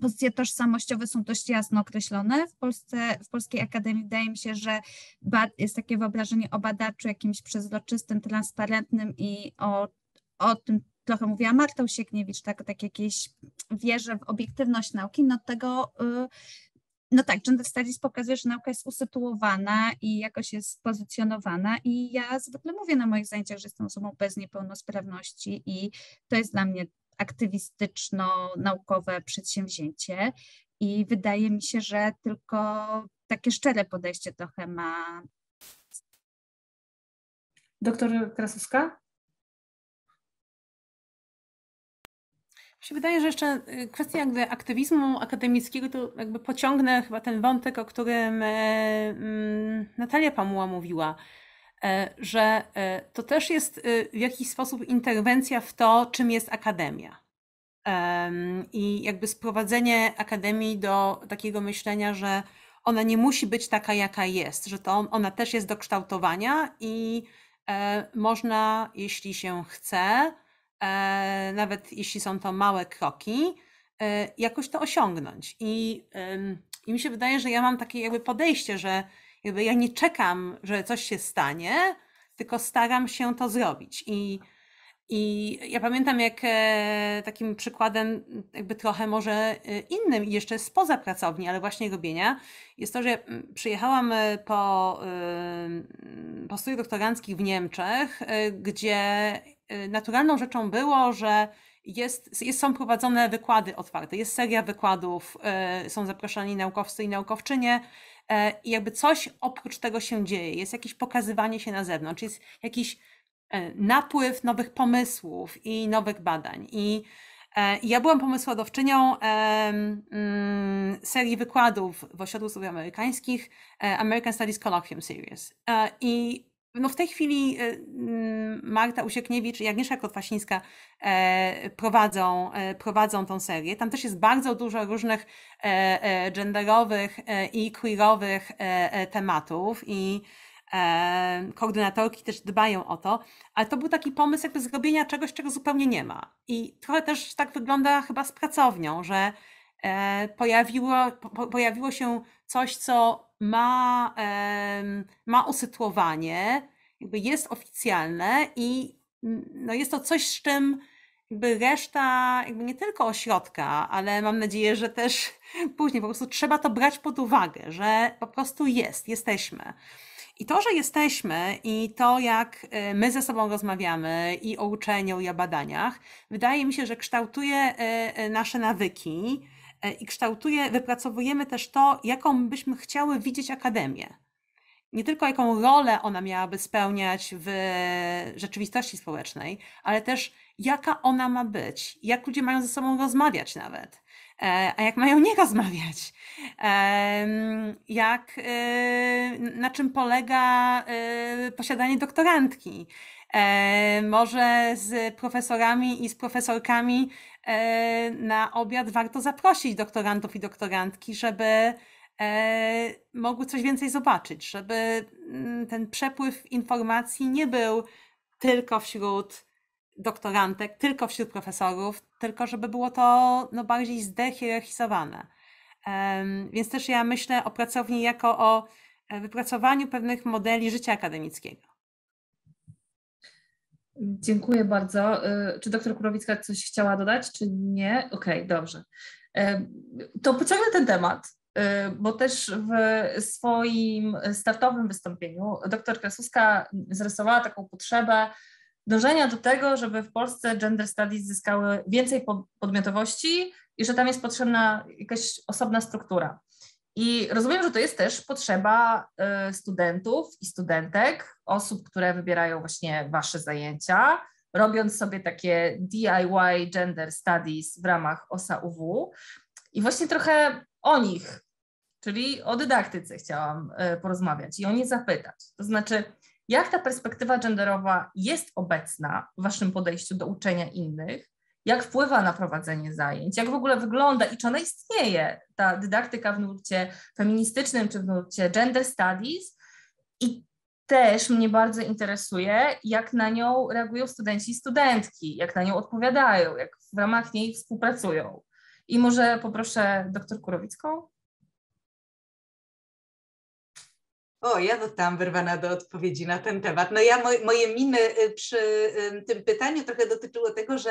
pozycje tożsamościowe są dość jasno określone. W Polsce, w Polskiej Akademii wydaje mi się, że jest takie wyobrażenie o badaczu jakimś przezroczystym, transparentnym i o, o tym trochę mówiła Marta Usiekniewicz, tak, tak jakieś wierzę w obiektywność nauki, no tego y, no tak, Gender Studies pokazuje, że nauka jest usytuowana i jakoś jest spozycjonowana i ja zwykle mówię na moich zajęciach, że jestem osobą bez niepełnosprawności i to jest dla mnie aktywistyczno-naukowe przedsięwzięcie i wydaje mi się, że tylko takie szczere podejście trochę ma. Doktor Krasowska? Się wydaje, że jeszcze y, kwestia jakby aktywizmu akademickiego, to jakby pociągnę chyba ten wątek, o którym e, mm, Natalia Pamuła mówiła. E, że e, to też jest w jakiś sposób interwencja w to, czym jest akademia. I jakby sprowadzenie akademii do takiego myślenia, że ona nie musi być taka, jaka jest, że to ona też jest do kształtowania i można, jeśli się chce, nawet jeśli są to małe kroki, jakoś to osiągnąć. I, I mi się wydaje, że ja mam takie jakby podejście, że jakby ja nie czekam, że coś się stanie, tylko staram się to zrobić. I, i ja pamiętam, jak e, takim przykładem, jakby trochę może e, innym jeszcze spoza pracowni, ale właśnie robienia, jest to, że mm, przyjechałam e, po, po studiach doktoranckich w Niemczech, gdzie naturalną rzeczą było, że jest, jest, są prowadzone wykłady otwarte, jest seria wykładów, są zaproszeni naukowcy i naukowczynie, E, i jakby coś oprócz tego się dzieje, jest jakieś pokazywanie się na zewnątrz, jest jakiś napływ nowych pomysłów i nowych badań. I ja byłam pomysłodawczynią mm, serii wykładów w Ośrodku Studiów Amerykańskich American Studies Colloquium Series. I no w tej chwili y, mm, Marta Usiekniewicz i Agnieszka Kotwasińska e, prowadzą, e, prowadzą tą serię. Tam też jest bardzo dużo różnych e, genderowych i queerowych tematów i koordynatorki też dbają o to, ale to był taki pomysł jakby zrobienia czegoś, czego zupełnie nie ma. I trochę też tak wygląda chyba z pracownią, że e, pojawiło, po, pojawiło się coś, co ma, ma usytuowanie, jakby jest oficjalne i no jest to coś, z czym jakby reszta, jakby nie tylko ośrodka, ale mam nadzieję, że też później po prostu trzeba to brać pod uwagę, że po prostu jest, jesteśmy. I to, że jesteśmy i to, jak e, my ze sobą rozmawiamy i o uczeniu, i o badaniach, wydaje mi się, że kształtuje e, e, nasze nawyki i kształtuje, wypracowujemy też to, jaką byśmy chciały widzieć Akademię. Nie tylko jaką rolę ona miałaby spełniać w rzeczywistości społecznej, ale też jaka ona ma być, jak ludzie mają ze sobą rozmawiać nawet. E, a jak mają nie rozmawiać? Jak, e, na czym polega e, posiadanie doktorantki? Może z profesorami i z profesorkami na obiad warto zaprosić doktorantów i doktorantki, żeby mogły coś więcej zobaczyć, żeby mm, ten przepływ informacji nie był tylko wśród doktorantek, tylko wśród profesorów, tylko żeby było to no, bardziej zdehierarchizowane. Więc też ja myślę o pracowni jako o e, wypracowaniu pewnych modeli życia akademickiego. Dziękuję bardzo. E, czy doktor Kurowicka coś chciała dodać, czy nie? Okej, okay, dobrze. E, to pociągnę ten temat, bo też w swoim startowym wystąpieniu doktor Krasuska zarysowała taką potrzebę dążenia do tego, żeby w Polsce gender studies zyskały więcej podmiotowości i że tam jest potrzebna jakaś osobna struktura. I rozumiem, że to jest też potrzeba y, studentów i studentek, osób, które wybierają właśnie Wasze zajęcia, robiąc sobie takie DIY Gender Studies w ramach OSA-UW. I właśnie trochę o nich, czyli o dydaktyce chciałam y, porozmawiać i o nie zapytać. To znaczy, jak ta perspektywa genderowa jest obecna w Waszym podejściu do uczenia innych? Jak wpływa na prowadzenie zajęć? Jak w ogóle wygląda i czy ona istnieje, ta dydaktyka w nurcie feministycznym czy w nurcie gender studies? I też mnie bardzo interesuje, jak na nią reagują studenci i studentki, jak na nią odpowiadają, jak w ramach niej współpracują. I może poproszę doktor Kurowicką? O, ja zostałam wyrwana do odpowiedzi na ten temat. No ja, moje, moje miny y, przy y, tym pytaniu trochę dotyczyło tego, że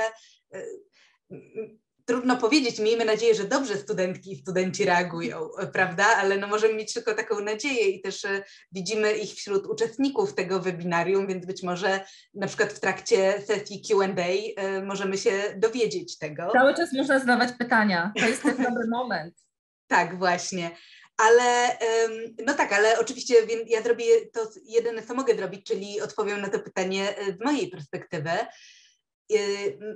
y, trudno powiedzieć, miejmy nadzieję, że dobrze studentki i studenci reagują, prawda? Ale no możemy mieć tylko taką nadzieję i też widzimy ich wśród uczestników tego webinarium, więc być może na przykład w trakcie sesji Q&A możemy się dowiedzieć tego. Cały czas można zadawać pytania, to jest ten dobry moment. Tak, właśnie. Ale no tak, ale oczywiście ja zrobię to jedyne, co mogę zrobić, czyli odpowiem na to pytanie e, z mojej perspektywy. E,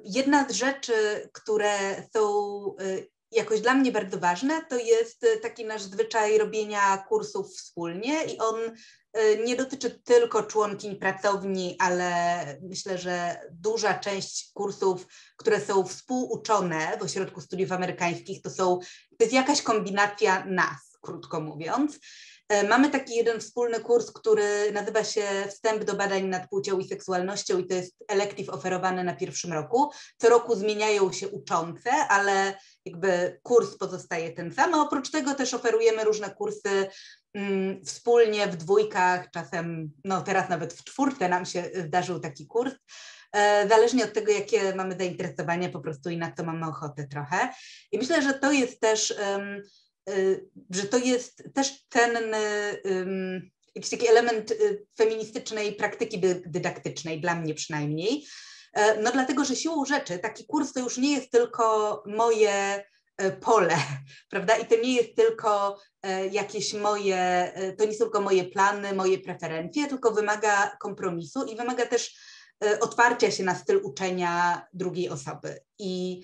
jedna z rzeczy, które są e, jakoś dla mnie bardzo ważne, to jest taki nasz zwyczaj robienia kursów wspólnie i on nie dotyczy tylko członkiń pracowni, ale myślę, że duża część kursów, które są współuczone w Ośrodku Studiów Amerykańskich, to są, to jest jakaś kombinacja nas krótko mówiąc. E, mamy taki jeden wspólny kurs, który nazywa się Wstęp do badań nad płcią i seksualnością i to jest elektyw oferowany na pierwszym roku. Co roku zmieniają się uczące, ale jakby kurs pozostaje ten sam. A oprócz tego też oferujemy różne kursy mm, wspólnie w dwójkach, czasem, no teraz nawet w czwórce nam się zdarzył taki kurs. E, zależnie od tego, jakie mamy zainteresowania po prostu i na co mamy ochotę trochę. I myślę, że to jest też um, że to jest też cenny jakiś taki element y, feministycznej praktyki dydaktycznej, dla mnie przynajmniej. E, no dlatego, że siłą rzeczy taki kurs to już nie jest tylko moje e, pole, prawda? I to nie jest tylko e, jakieś moje, to nie są tylko moje plany, moje preferencje, tylko wymaga kompromisu i wymaga też otwarcia się na styl uczenia drugiej osoby. I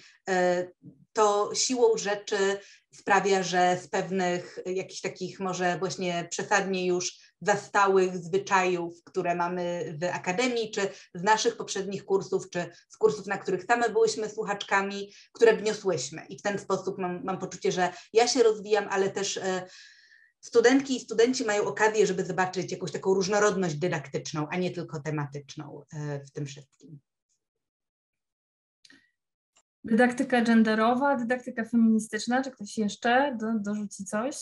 to siłą rzeczy sprawia, że z pewnych jakichś takich może właśnie przesadnie już zastałych zwyczajów, które mamy w akademii, czy z naszych poprzednich kursów, czy z kursów, na których same byłyśmy słuchaczkami, które wniosłyśmy. I w ten sposób mam, mam poczucie, że ja się rozwijam, ale też e, studentki i studenci mają okazję, żeby zobaczyć jakąś taką różnorodność dydaktyczną, a nie tylko tematyczną e, w tym wszystkim. Dydaktyka genderowa, dydaktyka feministyczna, czy ktoś jeszcze do, dorzuci coś?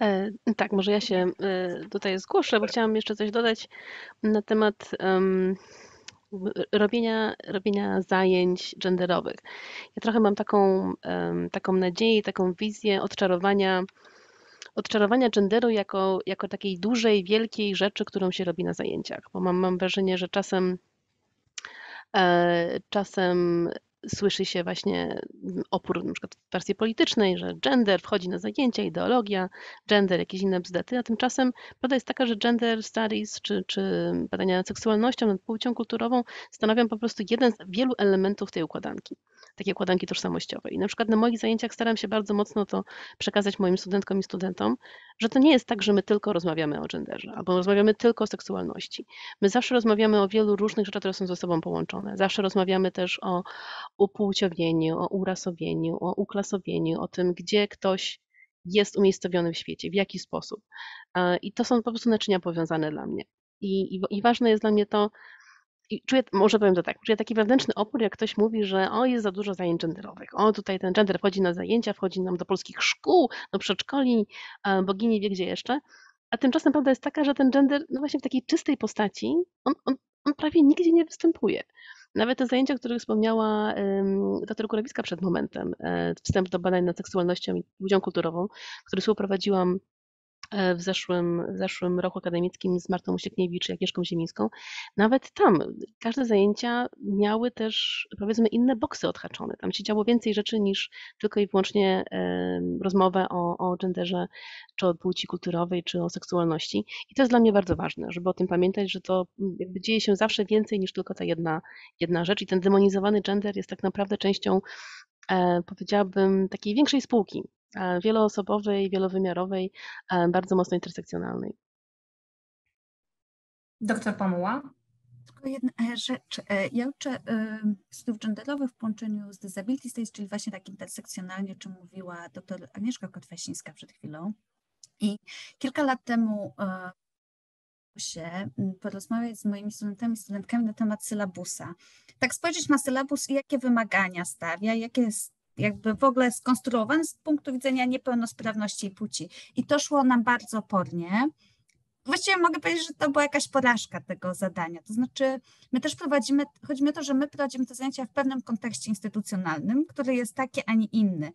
E, tak, może ja się e, tutaj zgłoszę, bo chciałam jeszcze coś dodać na temat um, robienia, robienia zajęć genderowych. Ja trochę mam taką, um, taką nadzieję, taką wizję odczarowania, odczarowania genderu jako, jako takiej dużej, wielkiej rzeczy, którą się robi na zajęciach, bo mam, mam wrażenie, że czasem czasem słyszy się właśnie opór na przykład w wersji politycznej, że gender wchodzi na zajęcia, ideologia, gender, jakieś inne bzdety, a tymczasem prawda jest taka, że gender studies czy, czy badania nad seksualnością, nad płcią kulturową stanowią po prostu jeden z wielu elementów tej układanki, takiej układanki tożsamościowej. I na przykład na moich zajęciach staram się bardzo mocno to przekazać moim studentkom i studentom, że to nie jest tak, że my tylko rozmawiamy o genderze albo rozmawiamy tylko o seksualności. My zawsze rozmawiamy o wielu różnych rzeczach, które są ze sobą połączone. Zawsze rozmawiamy też o upłciowieniu, o urasowieniu, o uklasowieniu, o tym, gdzie ktoś jest umiejscowiony w świecie, w jaki sposób. I to są po prostu naczynia powiązane dla mnie. I, i, i ważne jest dla mnie to, i czuję, może powiem to tak, czuję taki wewnętrzny opór, jak ktoś mówi, że o, jest za dużo zajęć genderowych, o, tutaj ten gender wchodzi na zajęcia, wchodzi nam do polskich szkół, do przedszkoli, bogini wie gdzie jeszcze, a tymczasem prawda jest taka, że ten gender, no właśnie w takiej czystej postaci, on, on, on prawie nigdzie nie występuje. Nawet te zajęcia, o których wspomniała dr Kurawicka przed momentem, e, wstęp do badań nad seksualnością i płcią kulturową, który współprowadziłam w zeszłym, w zeszłym roku akademickim z Martą Usiekniewicz i Agnieszką Ziemińską. Nawet tam każde zajęcia miały też powiedzmy inne boksy odhaczone. Tam się działo więcej rzeczy niż tylko i wyłącznie rozmowę o, o genderze, czy o płci kulturowej, czy o seksualności. I to jest dla mnie bardzo ważne, żeby o tym pamiętać, że to jakby dzieje się zawsze więcej niż tylko ta jedna, jedna rzecz i ten demonizowany gender jest tak naprawdę częścią e, powiedziałabym takiej większej spółki, E, wieloosobowej, wielowymiarowej, e, bardzo mocno intersekcjonalnej. Doktor Pamuła? Tylko jedna e, rzecz. Ja uczę studiów genderowych w połączeniu z Disability Studies, czyli właśnie tak intersekcjonalnie, o czym mówiła dr Agnieszka Kotwasińska przed chwilą. I kilka lat temu się porozmawiać z moimi studentami, studentkami na temat sylabusa. Tak spojrzeć na sylabus i jakie wymagania stawia, jakie jest jakby w ogóle skonstruowany z punktu widzenia niepełnosprawności płci. I to szło nam bardzo opornie. Właściwie mogę powiedzieć, że to była jakaś porażka tego zadania. To znaczy, my też prowadzimy, chodzi mi o to, że my prowadzimy te zajęcia w pewnym kontekście instytucjonalnym, który jest taki, a nie inny.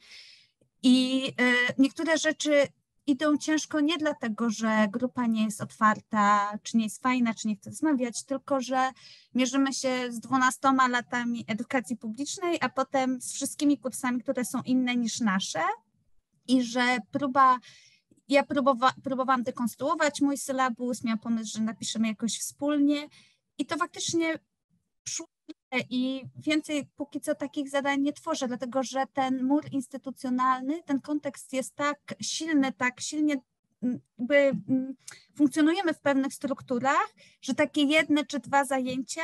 I y, niektóre rzeczy idą ciężko nie dlatego, że grupa nie jest otwarta, czy nie jest fajna, czy nie chce rozmawiać, tylko że mierzymy się z dwunastoma latami edukacji publicznej, a potem z wszystkimi kursami, które są inne niż nasze. I że próba ja próbowa, próbowałam dekonstruować mój sylabus, miałam pomysł, że napiszemy jakoś wspólnie. I to faktycznie szło i więcej póki co takich zadań nie tworzę, dlatego że ten mur instytucjonalny, ten kontekst jest tak silny, tak silnie jakby funkcjonujemy w pewnych strukturach, że takie jedne czy dwa zajęcia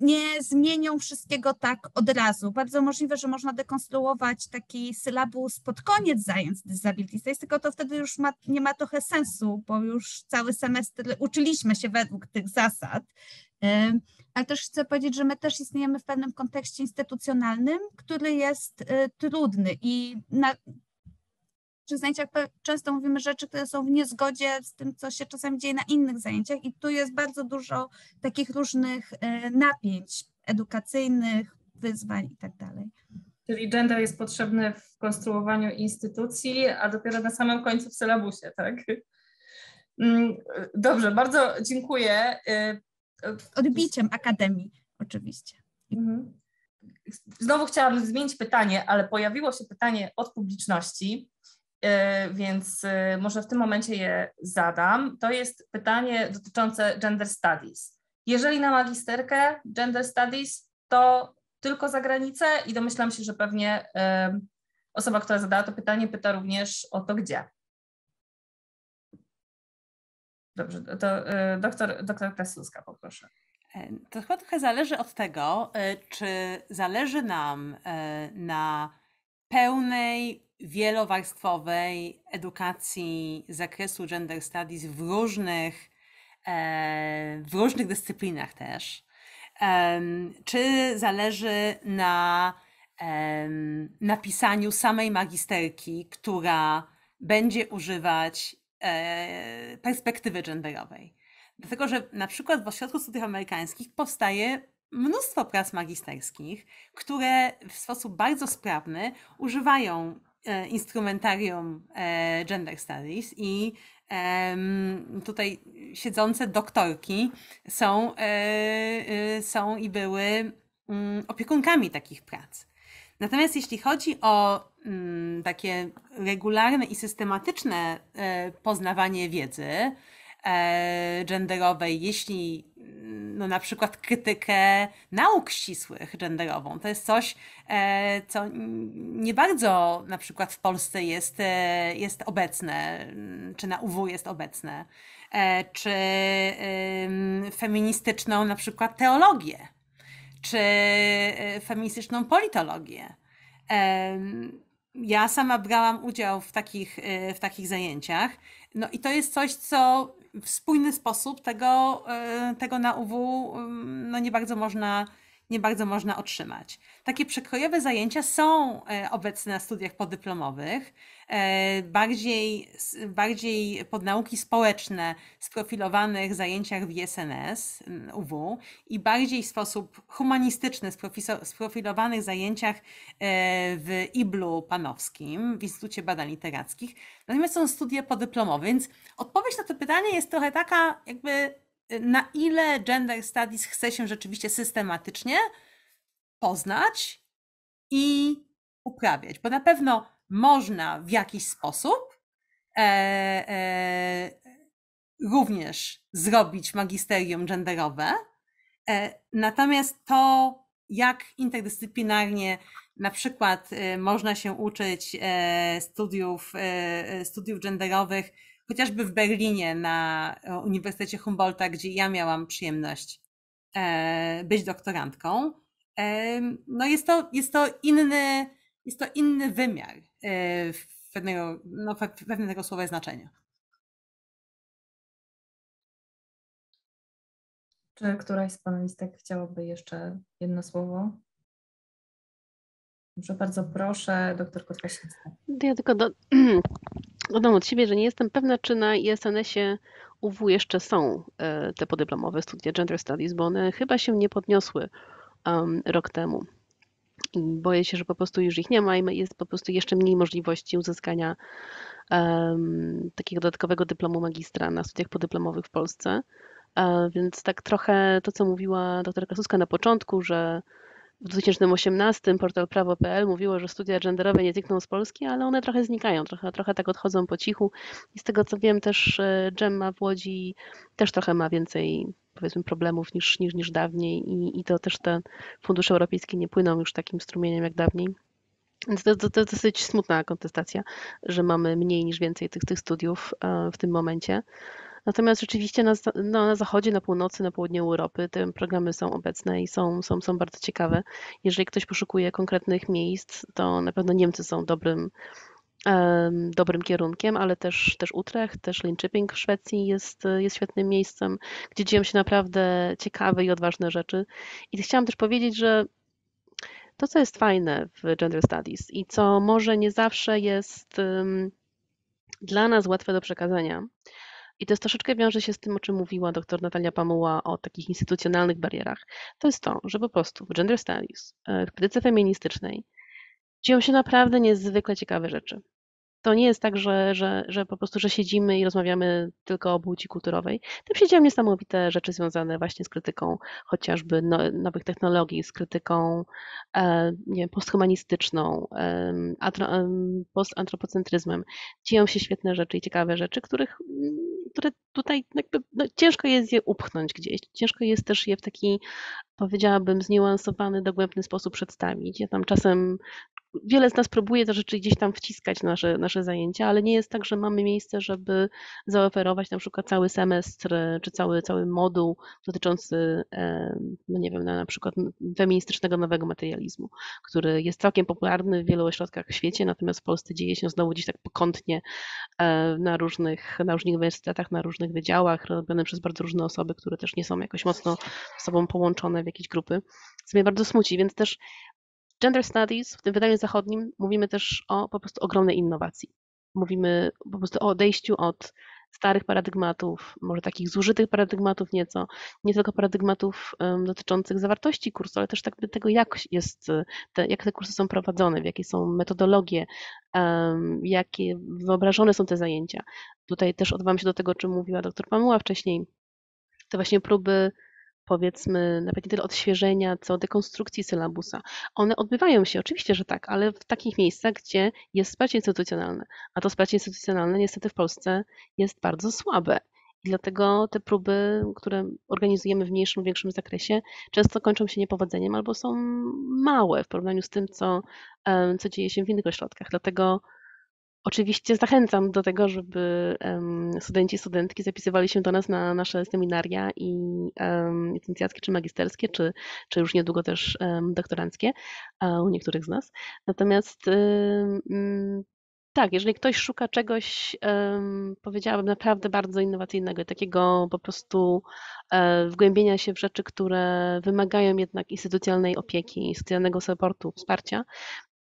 nie zmienią wszystkiego tak od razu. Bardzo możliwe, że można dekonstruować taki sylabus pod koniec zajęć disability studies, tylko to wtedy już ma, nie ma trochę sensu, bo już cały semestr uczyliśmy się według tych zasad. Ale też chcę powiedzieć, że my też istniejemy w pewnym kontekście instytucjonalnym, który jest y, trudny i na zajęciach często mówimy rzeczy, które są w niezgodzie z tym, co się czasami dzieje na innych zajęciach i tu jest bardzo dużo takich różnych y, napięć edukacyjnych, wyzwań i tak. Czyli gender jest potrzebny w konstruowaniu instytucji, a dopiero na samym końcu w sylabusie, tak? Mm, dobrze, bardzo dziękuję. Y, Odbiciem Akademii, oczywiście. Mhm. Znowu chciałabym zmienić pytanie, ale pojawiło się pytanie od publiczności, y, więc y, może w tym momencie je zadam. To jest pytanie dotyczące gender studies. Jeżeli na magisterkę gender studies, to tylko za granicę i domyślam się, że pewnie osoba, która zadała to pytanie, pyta również o to, gdzie. Dobrze, to y, doktor, doktor Krasuska poproszę. E, to chyba trochę zależy od tego, e, czy zależy nam e, na pełnej, wielowarstwowej edukacji z zakresu gender studies w różnych, w różnych dyscyplinach też. Czy zależy na napisaniu samej magisterki, która będzie używać perspektywy genderowej? Dlatego, że na przykład w Ośrodku Studiów Amerykańskich powstaje mnóstwo prac magisterskich, które w sposób bardzo sprawny używają e, instrumentarium e, Gender Studies i tutaj siedzące doktorki są, e, są i były mm, opiekunkami takich prac. Natomiast jeśli chodzi o mm, takie regularne i systematyczne poznawanie wiedzy, E, genderowej, jeśli mm, no na przykład krytykę nauk ścisłych genderową. To jest coś, e, co nie bardzo na przykład w Polsce jest, e, jest obecne, mm, czy na UW jest obecne, czy feministyczną na przykład teologię, czy feministyczną politologię. Ja sama brałam udział w takich, w takich zajęciach. No i to jest coś, co w spójny sposób tego, e, tego na UW no nie bardzo można nie bardzo można otrzymać. Takie przekrojowe zajęcia są e, obecne na studiach podyplomowych, e, bardziej, bardziej podnauki społeczne sprofilowanych zajęciach w ISNS UW i bardziej w sposób humanistyczny sprofilowanych zajęciach e, w IBLU Panowskim, w Instytucie Badań Literackich. Natomiast są studia podyplomowe, więc odpowiedź na to pytanie jest trochę taka jakby na ile gender studies chce się rzeczywiście systematycznie poznać i uprawiać, bo na pewno można w jakiś sposób e, e, również zrobić magisterium genderowe, e, natomiast to, jak interdyscyplinarnie na przykład e, można się uczyć e, studiów, e, studiów genderowych chociażby w Berlinie na Uniwersytecie Humboldta, gdzie ja miałam przyjemność e, być doktorantką. E, no jest to, jest to inny, jest to inny wymiar e, pewnego, no, pewnego słowa znaczenia. Czy któraś z panelistek chciałaby jeszcze jedno słowo? Dobrze, bardzo proszę, doktor Kotkasińska. Ja tylko do, dodam od siebie, że nie jestem pewna, czy na ISNS-ie UW jeszcze są e, te podyplomowe studia Gender Studies, bo one chyba się nie podniosły um, rok temu. I boję się, że po prostu już ich nie ma i jest po prostu jeszcze mniej możliwości uzyskania um, takiego dodatkowego dyplomu magistra na studiach podyplomowych w Polsce. E, więc tak trochę to, co mówiła doktorka Suska na początku, że w 2018 portal prawo.pl mówiło, że studia genderowe nie znikną z Polski, ale one trochę znikają, trochę, trochę tak odchodzą po cichu. I z tego co wiem, też e, Gemma w Łodzi też trochę ma więcej powiedzmy problemów niż, niż, niż dawniej i, i to też te fundusze europejskie nie płyną już takim strumieniem jak dawniej. Więc to, to, to dosyć smutna kontestacja, że mamy mniej niż więcej tych, tych studiów e, w tym momencie. Natomiast rzeczywiście na, no, na zachodzie, na północy, na południu Europy te programy są obecne i są, są, są bardzo ciekawe. Jeżeli ktoś poszukuje konkretnych miejsc, to na pewno Niemcy są dobrym, dobrym kierunkiem, ale też, też Utrecht, też Linköping w Szwecji jest, jest świetnym miejscem, gdzie dzieją się naprawdę ciekawe i odważne rzeczy. I chciałam też powiedzieć, że to, co jest fajne w Gender Studies i co może nie zawsze jest um, dla nas łatwe do przekazania, i to jest troszeczkę wiąże się z tym, o czym mówiła dr Natalia Pamuła o takich instytucjonalnych barierach. To jest to, że po prostu w gender studies, e, w krytyce feministycznej dzieją się naprawdę niezwykle ciekawe rzeczy. To nie jest tak, że, że, że po prostu, że siedzimy i rozmawiamy tylko o płci kulturowej. Tam się dzieją niesamowite rzeczy związane właśnie z krytyką chociażby no, nowych technologii, z krytyką e, nie wiem, posthumanistyczną, e, postantropocentryzmem. Dzieją się świetne rzeczy i ciekawe rzeczy, których, które tutaj jakby, no, ciężko jest je upchnąć gdzieś. Ciężko jest też je w taki, powiedziałabym, zniuansowany, dogłębny sposób przedstawić. Ja tam czasem wiele z nas próbuje te rzeczy gdzieś tam wciskać nasze, nasze zajęcia, ale nie jest tak, że mamy miejsce, żeby zaoferować na przykład cały semestr czy cały, cały moduł dotyczący, no nie wiem, na przykład feministycznego nowego materializmu, który jest całkiem popularny w wielu ośrodkach w świecie, natomiast w Polsce dzieje się znowu gdzieś tak pokątnie e, na różnych, na różnych uniwersytetach, na różnych wydziałach, robione przez bardzo różne osoby, które też nie są jakoś mocno z sobą połączone w jakieś grupy, co mnie bardzo smuci, więc też Gender Studies w tym wydaniu zachodnim mówimy też o po prostu ogromnej innowacji. Mówimy po prostu o odejściu od starych paradygmatów, może takich zużytych paradygmatów nieco, nie tylko paradygmatów dotyczących zawartości kursu, ale też tak tego, jak, jest, te, jak te kursy są prowadzone, jakie są metodologie, jakie wyobrażone są te zajęcia. Tutaj też odwołam się do tego, o czym mówiła dr Pamuła wcześniej, te właśnie próby powiedzmy, nawet nie tyle odświeżenia, co dekonstrukcji sylabusa. One odbywają się, oczywiście, że tak, ale w takich miejscach, gdzie jest wsparcie instytucjonalne. A to wsparcie instytucjonalne niestety w Polsce jest bardzo słabe. I dlatego te próby, które organizujemy w mniejszym, większym zakresie, często kończą się niepowodzeniem albo są małe w porównaniu z tym, co, co dzieje się w innych ośrodkach. Dlatego Oczywiście zachęcam do tego, żeby studenci i studentki zapisywali się do nas na nasze seminaria i licencjackie czy magisterskie, czy, czy już niedługo też doktoranckie u niektórych z nas. Natomiast mm, tak, jeżeli ktoś szuka czegoś, powiedziałabym, naprawdę bardzo innowacyjnego, takiego po prostu e, wgłębienia się w rzeczy, które wymagają jednak instytucjonalnej opieki, instytucjonalnego supportu, wsparcia,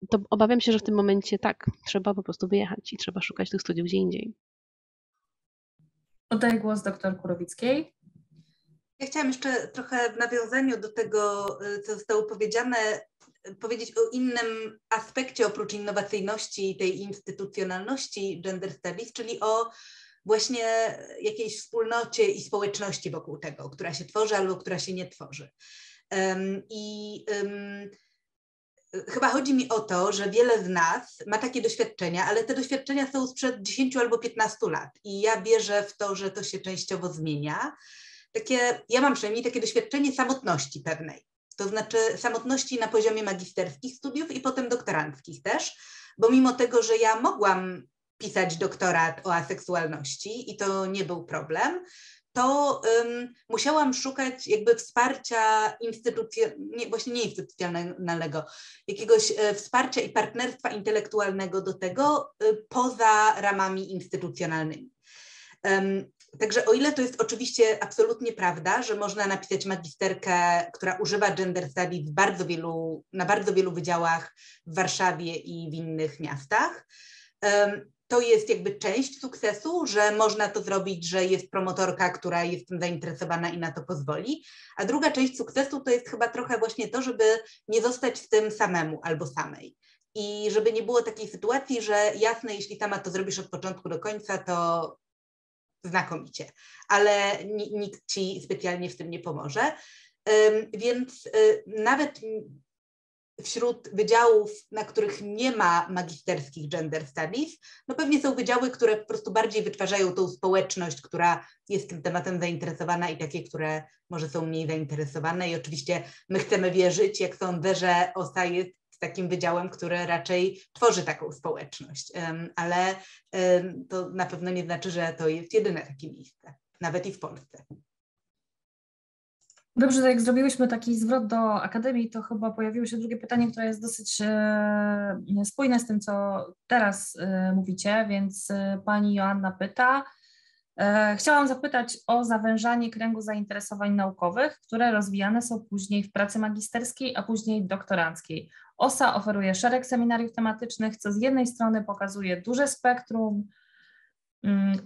to obawiam się, że w tym momencie tak, trzeba po prostu wyjechać i trzeba szukać tych studiów gdzie indziej. Oddaję głos doktor Kurowickiej. Ja chciałam jeszcze trochę w nawiązaniu do tego, y, co zostało powiedziane, powiedzieć o innym aspekcie oprócz innowacyjności i tej instytucjonalności gender studies, czyli o właśnie jakiejś wspólnocie i społeczności wokół tego, która się tworzy albo która się nie tworzy. I chyba chodzi mi o to, że wiele z nas ma takie doświadczenia, ale te doświadczenia są sprzed 10 albo 15 lat i ja wierzę w to, że to się częściowo zmienia. Takie, ja mam przynajmniej takie doświadczenie samotności pewnej, to znaczy samotności na poziomie magisterskich studiów i potem doktoranckich też, bo mimo tego, że ja mogłam pisać doktorat o aseksualności i to nie był problem, to um, musiałam szukać jakby wsparcia instytucjonalnego, właśnie nie instytucjonalnego, jakiegoś e, wsparcia i partnerstwa intelektualnego do tego e, poza ramami instytucjonalnymi. Um, Także o ile to jest oczywiście absolutnie prawda, że można napisać magisterkę, która używa gender studies bardzo wielu, na bardzo wielu wydziałach w Warszawie i w innych miastach, to jest jakby część sukcesu, że można to zrobić, że jest promotorka, która jest tym zainteresowana i na to pozwoli. A druga część sukcesu to jest chyba trochę właśnie to, żeby nie zostać w tym samemu albo samej. I żeby nie było takiej sytuacji, że jasne, jeśli sama to zrobisz od początku do końca, to znakomicie, ale nikt ci specjalnie w tym nie pomoże. Więc y, nawet wśród wydziałów, na których nie ma magisterskich gender studies, no pewnie są wydziały, które po prostu bardziej wytwarzają tą społeczność, która jest tym tematem zainteresowana i takie, które może są mniej zainteresowane i oczywiście my chcemy wierzyć, jak sądzę, że OSA jest takim wydziałem, który raczej tworzy taką społeczność, ale to na pewno nie znaczy, że to jest jedyne takie miejsce, nawet i w Polsce. Dobrze, jak zrobiłyśmy taki zwrot do Akademii, to chyba pojawiło się drugie pytanie, które jest dosyć e, spójne z tym, co teraz e, mówicie, więc e, pani Joanna pyta. Chciałam zapytać o zawężanie kręgu zainteresowań naukowych, które rozwijane są później w pracy magisterskiej, a później doktoranckiej. OSA oferuje szereg seminariów tematycznych, co z jednej strony pokazuje duże spektrum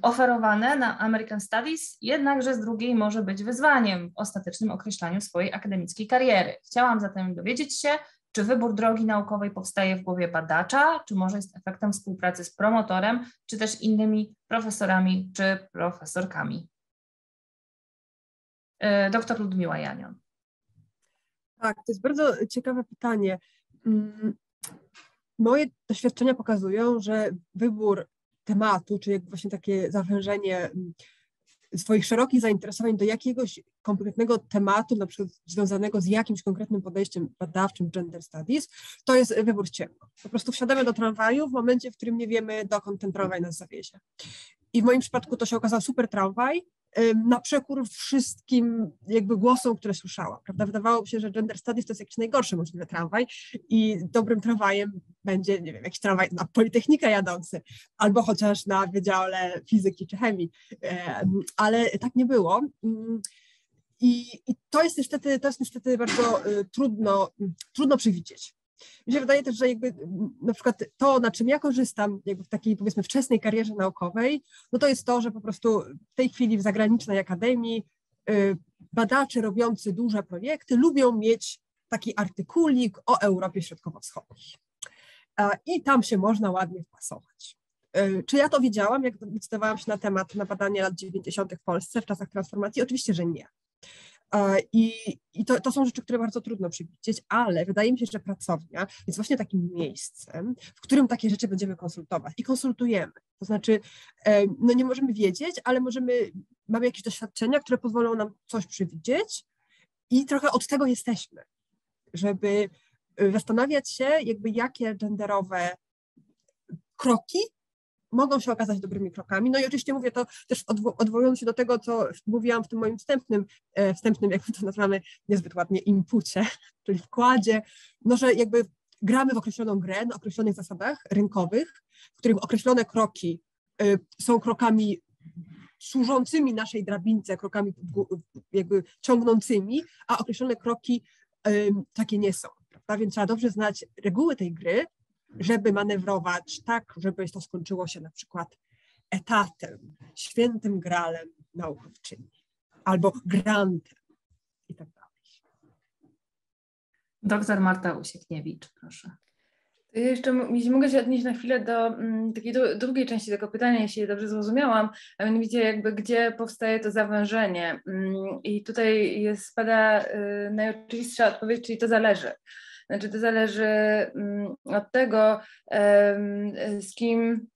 oferowane na American Studies, jednakże z drugiej może być wyzwaniem w ostatecznym określaniu swojej akademickiej kariery. Chciałam zatem dowiedzieć się, czy wybór drogi naukowej powstaje w głowie badacza, czy może jest efektem współpracy z promotorem, czy też innymi profesorami czy profesorkami. E, doktor Ludmiła Janion. Tak, to jest bardzo ciekawe pytanie. Mm, moje doświadczenia pokazują, że wybór tematu, czy właśnie takie zawężenie mm, swoich szerokich zainteresowań do jakiegoś konkretnego tematu, na przykład związanego z jakimś konkretnym podejściem badawczym gender studies, to jest wybór ciemno. Po prostu wsiadamy do tramwaju w momencie, w którym nie wiemy, dokąd ten tramwaj nas zawiezie. I w moim przypadku to się okazał super tramwaj, na przekór wszystkim jakby głosom, które słyszałam. Prawda? Wydawało mi się, że gender studies to jest jakiś najgorszy możliwy tramwaj i dobrym tramwajem będzie, nie wiem, jakiś tramwaj na Politechnikę jadący, albo chociaż na Wydziale Fizyki czy Chemii, ale tak nie było. Mm, I, i to jest niestety, to jest niestety bardzo y, trudno, trudno przewidzieć. Mi się wydaje też, że jakby na przykład to, na czym ja korzystam jakby w takiej powiedzmy wczesnej karierze naukowej, no to jest to, że po prostu w tej chwili w zagranicznej akademii y, badacze robiący duże projekty lubią mieć taki artykulik o Europie Środkowo-Wschodniej. I tam się można ładnie wpasować. Y, czy ja to wiedziałam, jak decydowałam się na temat na badanie lat 90. w Polsce w czasach transformacji? Oczywiście, że nie. I, i to, to, są rzeczy, które bardzo trudno przewidzieć, ale wydaje mi się, że pracownia jest właśnie takim miejscem, w którym takie rzeczy będziemy konsultować i konsultujemy. To znaczy, no nie możemy wiedzieć, ale możemy, mamy jakieś doświadczenia, które pozwolą nam coś przewidzieć i trochę od tego jesteśmy, żeby y, zastanawiać się, jakby jakie genderowe kroki mogą się okazać dobrymi krokami. No i oczywiście mówię to też odwo odwołując się do tego, co mówiłam w tym moim wstępnym, e, wstępnym jak to nazywamy niezbyt ładnie, inpucie, czyli wkładzie, no że jakby gramy w określoną grę na określonych zasadach rynkowych, w których określone kroki y, są krokami służącymi naszej drabince, krokami jakby ciągnącymi, a określone kroki takie nie są. Prawda? Więc trzeba dobrze znać reguły tej gry, żeby manewrować tak, żeby to skończyło się na przykład etatem, świętym gralem naukowczyni albo grantem i tak dalej. Doktor Marta Usiekniewicz, proszę. Ja jeszcze, jeśli mogę się odnieść na chwilę do mm, takiej drugiej części tego pytania, jeśli je dobrze zrozumiałam, a mianowicie jakby gdzie powstaje to zawężenie. Mm, I tutaj jest, spada y, najoczywistsza odpowiedź, czyli to zależy. Znaczy to zależy mm, od tego, z kim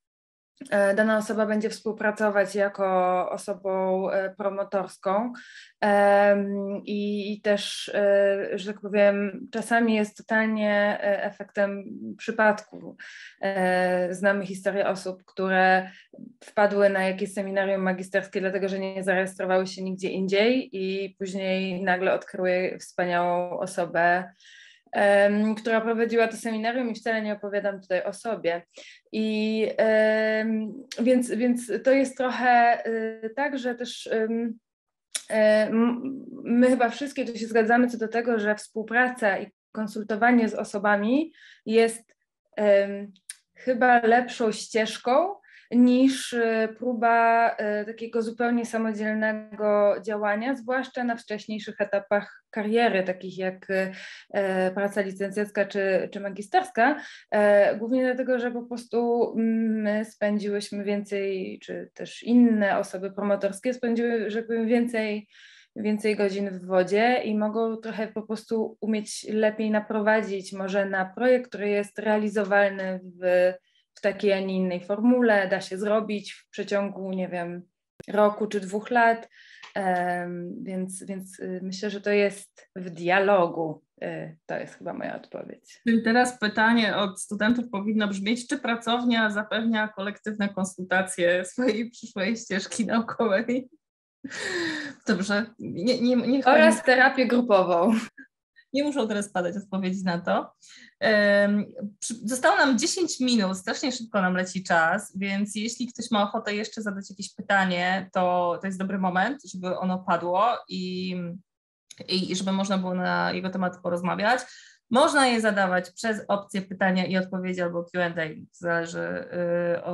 e, dana osoba będzie współpracować jako osobą e, promotorską i też, e, że tak powiem, czasami jest totalnie efektem przypadku. Znamy historię osób, które wpadły na jakieś seminarium magisterskie, dlatego że nie zarejestrowały się nigdzie indziej i później nagle odkryły wspaniałą osobę, która prowadziła to seminarium i wcale nie opowiadam tutaj o sobie. I więc, więc to jest trochę y, tak, że też my chyba wszystkie tu się zgadzamy co do tego, że współpraca i konsultowanie z osobami jest chyba lepszą ścieżką niż e, próba e, takiego zupełnie samodzielnego działania, zwłaszcza na wcześniejszych etapach kariery, takich jak e, praca licencjacka czy, czy magisterska, głównie dlatego, że po prostu my spędziłyśmy więcej, czy też inne osoby promotorskie spędziły, że powiem, więcej więcej godzin w wodzie i mogą trochę po prostu umieć lepiej naprowadzić może na projekt, który jest realizowalny w w takiej, a nie innej formule, da się zrobić w przeciągu, nie wiem, roku czy dwóch lat, więc, więc y, myślę, że to jest w dialogu. Y, to jest chyba moja odpowiedź. Czyli teraz pytanie od studentów powinno brzmieć, czy pracownia zapewnia kolektywne konsultacje swojej przyszłej ścieżki naukowej? Dobrze. Nie, nie, nie Oraz terapię grupową. Nie muszą teraz padać odpowiedzi na to. Zostało nam 10 minut, strasznie szybko nam leci czas, więc jeśli ktoś ma ochotę jeszcze zadać jakieś pytanie, to to jest dobry moment, żeby ono padło i, i żeby można było na jego temat porozmawiać. Można je zadawać przez opcję pytania i odpowiedzi albo QA, zależy y,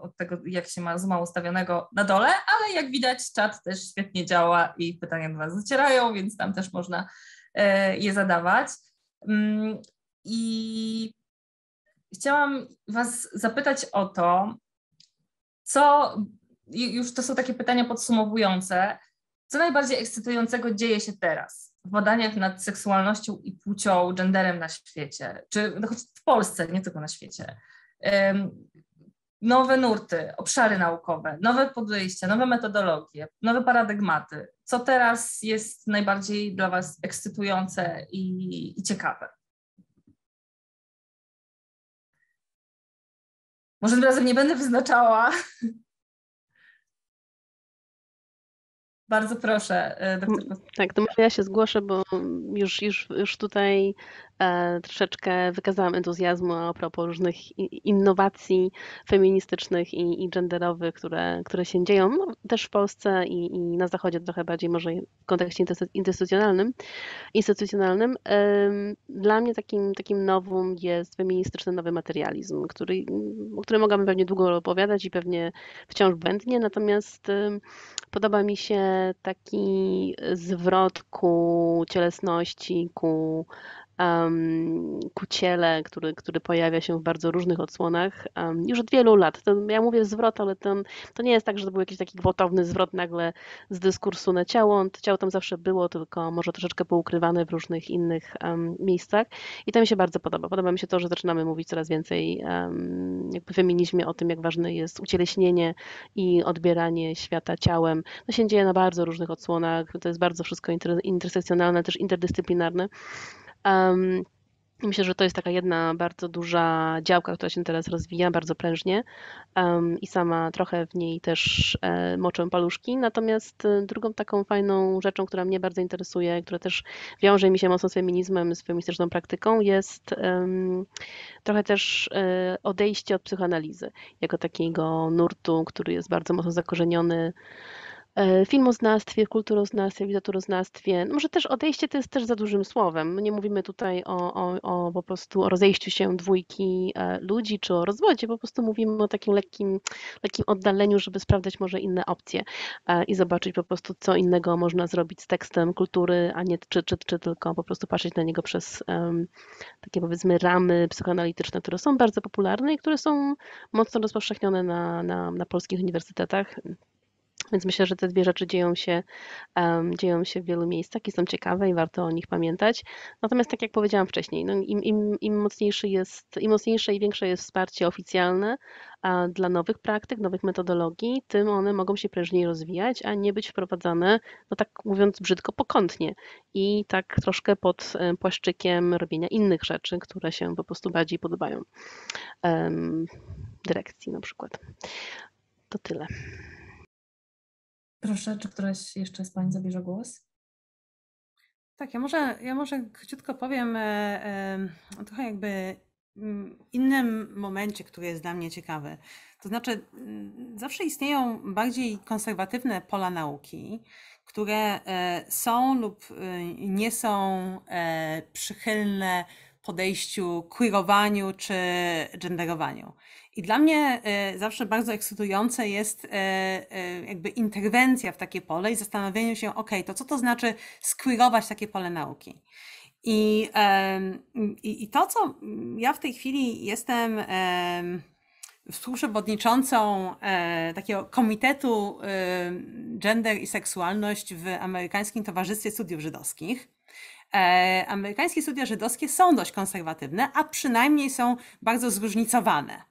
od tego, jak się ma Zooma ustawionego na dole, ale jak widać, czat też świetnie działa i pytania do Was zacierają, więc tam też można je zadawać. Mm, i chciałam Was zapytać o to, co, już to są takie pytania podsumowujące, co najbardziej ekscytującego dzieje się teraz w badaniach nad seksualnością i płcią, genderem na świecie, czy no choć w Polsce, nie tylko na świecie. Nowe nurty, obszary naukowe, nowe podejścia, nowe metodologie, nowe paradygmaty. Co teraz jest najbardziej dla Was ekscytujące i, i ciekawe? Może tym razem nie będę wyznaczała. Bardzo proszę, e, doktor. Tak, to może ja się zgłoszę, bo już, już, już tutaj troszeczkę wykazałam entuzjazmu a propos różnych innowacji feministycznych i, i genderowych, które, które się dzieją no, też w Polsce i, i, na Zachodzie trochę bardziej może w kontekście instytucjonalnym. instytucjonalnym. Dla mnie takim, takim nowum jest feministyczny nowy materializm, który, o którym mogłabym pewnie długo opowiadać i pewnie wciąż błędnie, natomiast podoba mi się taki zwrot ku cielesności, ku um, ku ciele, który, który pojawia się w bardzo różnych odsłonach um, już od wielu lat. To, ja mówię zwrot, ale ten, to nie jest tak, że to był jakiś taki gwałtowny zwrot nagle z dyskursu na ciało. Ciało tam zawsze było, tylko może troszeczkę poukrywane w różnych innych um, miejscach. I to mi się bardzo podoba. Podoba mi się to, że zaczynamy mówić coraz więcej jakby w feminizmie o tym, jak ważne jest ucieleśnienie i odbieranie świata ciałem. To się dzieje na bardzo różnych odsłonach. To jest bardzo wszystko intersekcjonalne, też interdyscyplinarne. Um, Myślę, że to jest taka jedna bardzo duża działka, która się teraz rozwija bardzo prężnie um, i sama trochę w niej też e, moczę paluszki. Natomiast e, drugą taką fajną rzeczą, która mnie bardzo interesuje, która też wiąże mi się mocno z feminizmem, z feministyczną praktyką, jest um, trochę też e, odejście od psychoanalizy jako takiego nurtu, który jest bardzo mocno zakorzeniony filmoznawstwie, kulturoznawstwie, literaturoznawstwie. No może też odejście to jest też za dużym słowem. Nie mówimy tutaj o, o, o po prostu o rozejściu się dwójki e, ludzi czy o rozwodzie, po prostu mówimy o takim lekkim, lekkim oddaleniu, żeby sprawdzać może inne opcje e, i zobaczyć po prostu, co innego można zrobić z tekstem kultury, a nie czy, czy, czy tylko po prostu patrzeć na niego przez um, takie powiedzmy ramy psychoanalityczne, które są bardzo popularne i które są mocno rozpowszechnione na, na, na polskich uniwersytetach. Więc myślę, że te dwie rzeczy dzieją się, um, dzieją się w wielu miejscach i są ciekawe i warto o nich pamiętać. Natomiast tak jak powiedziałam wcześniej, no im, im, im, mocniejszy jest, im mocniejsze i większe jest wsparcie oficjalne a dla nowych praktyk, nowych metodologii, tym one mogą się prężniej rozwijać, a nie być wprowadzane, no tak mówiąc brzydko, pokątnie i tak troszkę pod płaszczykiem robienia innych rzeczy, które się po prostu bardziej podobają um, dyrekcji na przykład. To tyle. Proszę, czy któraś jeszcze z Pań zabierze głos? Tak, ja może, ja może króciutko powiem e, e, trochę jakby mm, innym momencie, który jest dla mnie ciekawy. To znaczy, mm, zawsze istnieją bardziej konserwatywne pola nauki, które e, są lub nie są przychylne podejściu, queerowaniu czy genderowaniu. I dla mnie e, zawsze bardzo ekscytujące jest e, e, jakby interwencja w takie pole i zastanowienie się, ok, to co to znaczy skwirować takie pole nauki? I, i, I to, co ja w tej chwili jestem współprzewodniczącą takiego Komitetu Gender i Seksualność w Amerykańskim Towarzystwie Studiów Żydowskich. Amerykańskie studia żydowskie są dość konserwatywne, a przynajmniej są bardzo zróżnicowane.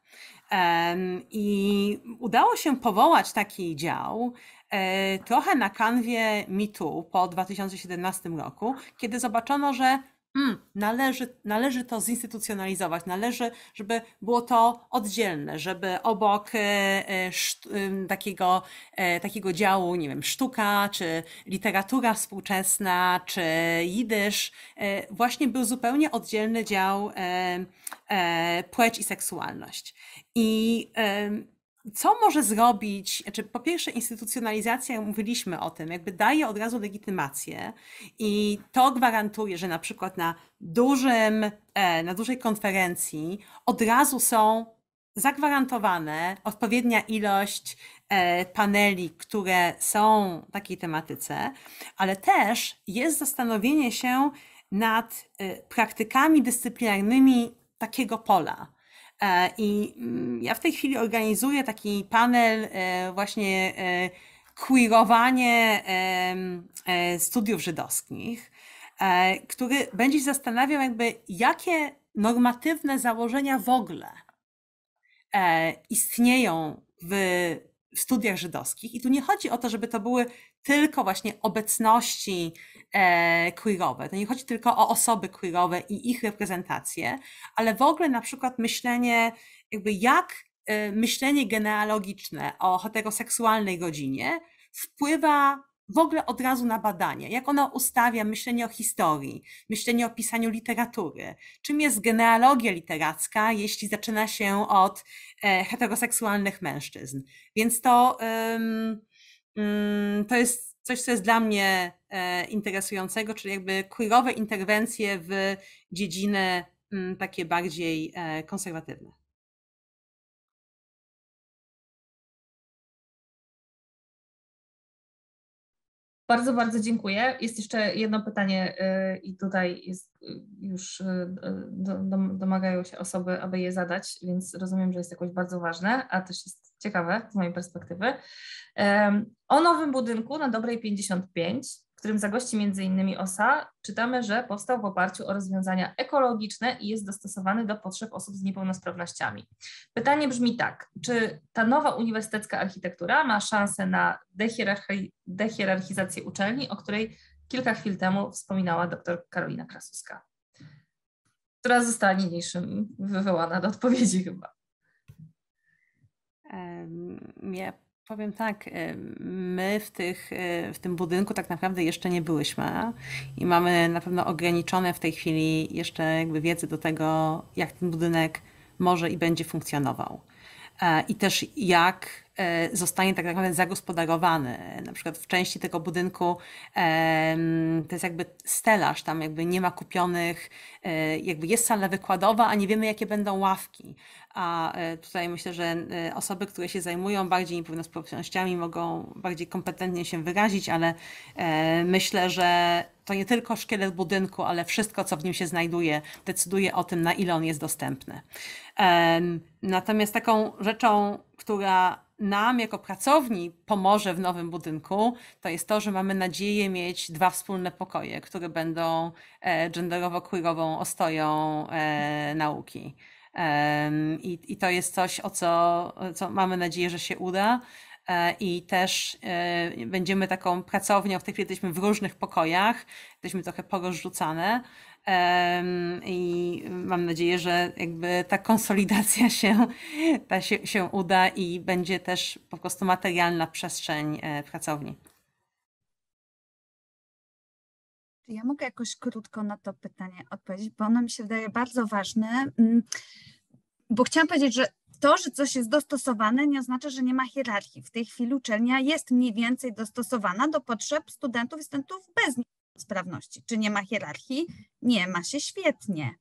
I udało się powołać taki dział e, trochę na kanwie MeToo po 2017 roku, kiedy zobaczono, że mm, należy, należy to zinstytucjonalizować, należy, żeby było to oddzielne, żeby obok e, e, takiego, takiego działu, nie wiem, sztuka, czy literatura współczesna, czy jidysz, właśnie był zupełnie oddzielny dział płeć i seksualność. I co może zrobić, znaczy po pierwsze instytucjonalizacja, mówiliśmy o tym, jakby daje od razu legitymację i to gwarantuje, że na przykład na dużym, e, na dużej konferencji od razu są zagwarantowane odpowiednia ilość e, paneli, które są takiej tematyce, ale też jest zastanowienie się nad e, praktykami dyscyplinarnymi takiego pola. E, I mm, ja w tej chwili organizuję taki panel e, właśnie e, queerowanie studiów żydowskich, który będzie zastanawiał jakby jakie normatywne założenia w ogóle istnieją w, w studiach żydowskich. I tu nie chodzi o to, żeby to były tylko właśnie obecności e, queerowe. To nie chodzi tylko o osoby queerowe i ich reprezentację, ale w ogóle na przykład myślenie, jakby jak e, myślenie genealogiczne o heteroseksualnej rodzinie wpływa w ogóle od razu na badanie, jak ona ustawia myślenie o historii, myślenie o pisaniu literatury, czym jest genealogia literacka, jeśli zaczyna się od e, heteroseksualnych mężczyzn. Więc to, to jest coś, co jest dla mnie interesującego, czyli jakby queerowe interwencje w dziedziny takie bardziej e, konserwatywne. Bardzo, bardzo dziękuję. Jest jeszcze jedno pytanie y, i tutaj jest już domagają się osoby, aby je zadać, więc rozumiem, że jest jakoś bardzo ważne, a też jest ciekawe z mojej perspektywy. O nowym budynku na Dobrej 55 którym zagości m.in. OSA, czytamy, że powstał w oparciu o rozwiązania ekologiczne i jest dostosowany do potrzeb osób z niepełnosprawnościami. Pytanie brzmi tak, czy ta nowa uniwersytecka architektura ma szansę na dehierarchi dehierarchizację uczelni, o której kilka chwil temu wspominała dr Karolina Krasuska, która została niniejszym wywołana do odpowiedzi chyba. Ja Powiem tak, y, my w, tych, y, w tym budynku tak naprawdę jeszcze nie byłyśmy i mamy na pewno ograniczone w tej chwili jeszcze jakby wiedzę do tego, jak ten budynek może i będzie funkcjonował. E, I też jak zostanie tak naprawdę zagospodarowany. Na przykład w części tego budynku to jest jakby stelaż, tam jakby nie ma kupionych, e, jakby jest sala wykładowa, a nie wiemy jakie będą ławki a e, tutaj myślę, że e, osoby, które się zajmują bardziej niepełnosprawnościami mogą bardziej kompetentnie się wyrazić, ale e, myślę, że to nie tylko szkielet budynku, ale wszystko, co w nim się znajduje, decyduje o tym, na ile on jest dostępny. Natomiast taką rzeczą, która nam jako pracowni pomoże w nowym budynku, to jest to, że mamy nadzieję mieć dwa wspólne pokoje, które będą genderowo-queerową ostoją nauki. I, I to jest coś, o co, co mamy nadzieję, że się uda. E, I też e, będziemy taką pracownią, w tej chwili jesteśmy w różnych pokojach, jesteśmy trochę porozrzucane. I mam nadzieję, że jakby ta konsolidacja się, ta się, się uda i będzie też po prostu materialna przestrzeń e, pracowni. Czy ja mogę jakoś krótko na to pytanie odpowiedzieć, bo ono mi się wydaje bardzo ważne, mm, bo chciałam powiedzieć, że to, że coś jest dostosowane, nie oznacza, że nie ma hierarchii. W tej chwili uczelnia jest mniej więcej dostosowana do potrzeb studentów i studentów bez niepełnosprawności. Czy nie ma hierarchii? Nie ma się świetnie.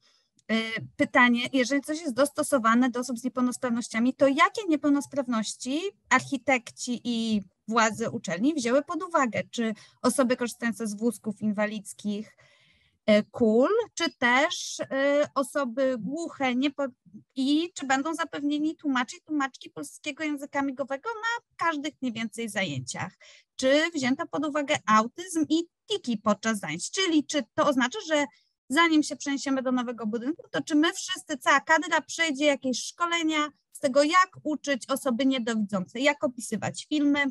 Y, pytanie, jeżeli coś jest dostosowane do osób z niepełnosprawnościami, to jakie niepełnosprawności architekci i władze uczelni wzięły pod uwagę, czy osoby korzystające z wózków inwalidzkich, e, kul, czy też e, osoby głuche niepo... i czy będą zapewnieni tłumacze i tłumaczki polskiego języka migowego na każdych mniej więcej zajęciach. Czy wzięto pod uwagę autyzm i tiki podczas zajęć, czyli czy to oznacza, że zanim się przeniesiemy do nowego budynku, to czy my wszyscy, cała kadra przejdzie jakieś szkolenia z tego, jak uczyć osoby niedowidzące, jak opisywać filmy,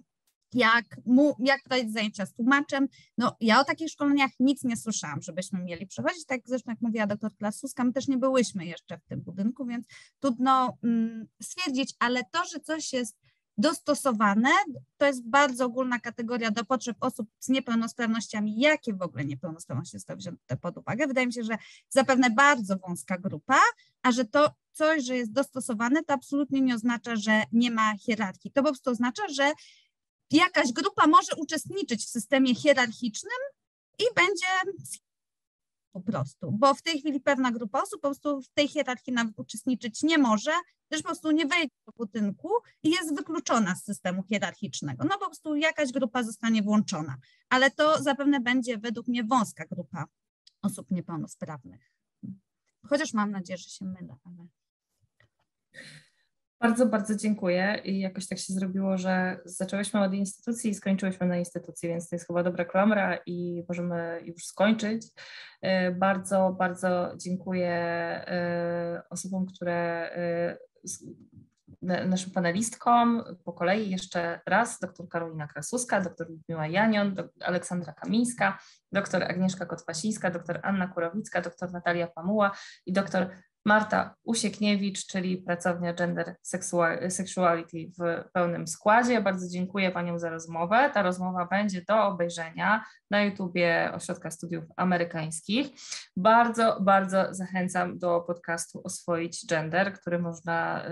jak, mu, jak prowadzić zajęcia z tłumaczem. No, ja o takich szkoleniach nic nie słyszałam, żebyśmy mieli przechodzić. Tak zresztą, jak mówiła doktor Klasuska, my też nie byłyśmy jeszcze w tym budynku, więc trudno mm, stwierdzić, ale to, że coś jest dostosowane, to jest bardzo ogólna kategoria do potrzeb osób z niepełnosprawnościami. Jakie w ogóle niepełnosprawności zostały wzięte pod uwagę? Wydaje mi się, że zapewne bardzo wąska grupa, a że to coś, że jest dostosowane, to absolutnie nie oznacza, że nie ma hierarchii. To po prostu oznacza, że jakaś grupa może uczestniczyć w systemie hierarchicznym i będzie po prostu, bo w tej chwili pewna grupa osób po prostu w tej hierarchii nawet uczestniczyć nie może, gdyż po prostu nie wejdzie do budynku i jest wykluczona z systemu hierarchicznego. No po prostu jakaś grupa zostanie włączona, ale to zapewne będzie według mnie wąska grupa osób niepełnosprawnych. Chociaż mam nadzieję, że się mylę, ale... Bardzo, bardzo dziękuję. I jakoś tak się zrobiło, że zaczęłyśmy od instytucji i skończyłyśmy na instytucji, więc to jest chyba dobra klamra i możemy już skończyć. E, bardzo, bardzo dziękuję e, osobom, które e, naszym panelistkom po kolei jeszcze raz dr Karolina Krasuska, dr Ludmiła Janion, dr Aleksandra Kamińska, dr Agnieszka Kotwasińska, dr Anna Kurowicka, dr Natalia Pamuła i dr Marta Usiekniewicz, czyli pracownia Gender Sexuality w pełnym składzie. Bardzo dziękuję Paniom za rozmowę. Ta rozmowa będzie do obejrzenia na YouTubie Ośrodka Studiów Amerykańskich. Bardzo, bardzo zachęcam do podcastu Oswoić Gender, który można,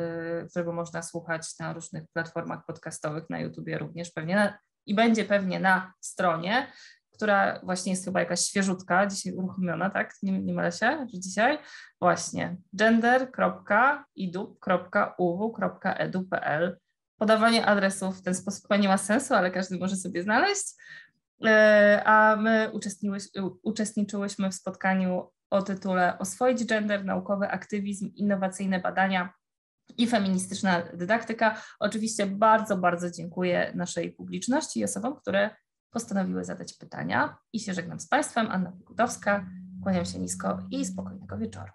y, którego można słuchać na różnych platformach podcastowych, na YouTubie również pewnie i będzie pewnie na stronie która właśnie jest chyba jakaś świeżutka, dzisiaj uruchomiona, tak? Nie, nie mylę się, że dzisiaj? Właśnie gender.idup.uw.edu.pl Podawanie adresów w ten sposób chyba nie ma sensu, ale każdy może sobie znaleźć. E, a my uczestniczyłyśmy w spotkaniu o tytule Oswoić gender, naukowy aktywizm, innowacyjne badania i feministyczna dydaktyka. Oczywiście bardzo, bardzo dziękuję naszej publiczności i osobom, które postanowiły zadać pytania. I się żegnam z Państwem. Anna Wikutowska. Kłaniam się nisko i spokojnego wieczoru.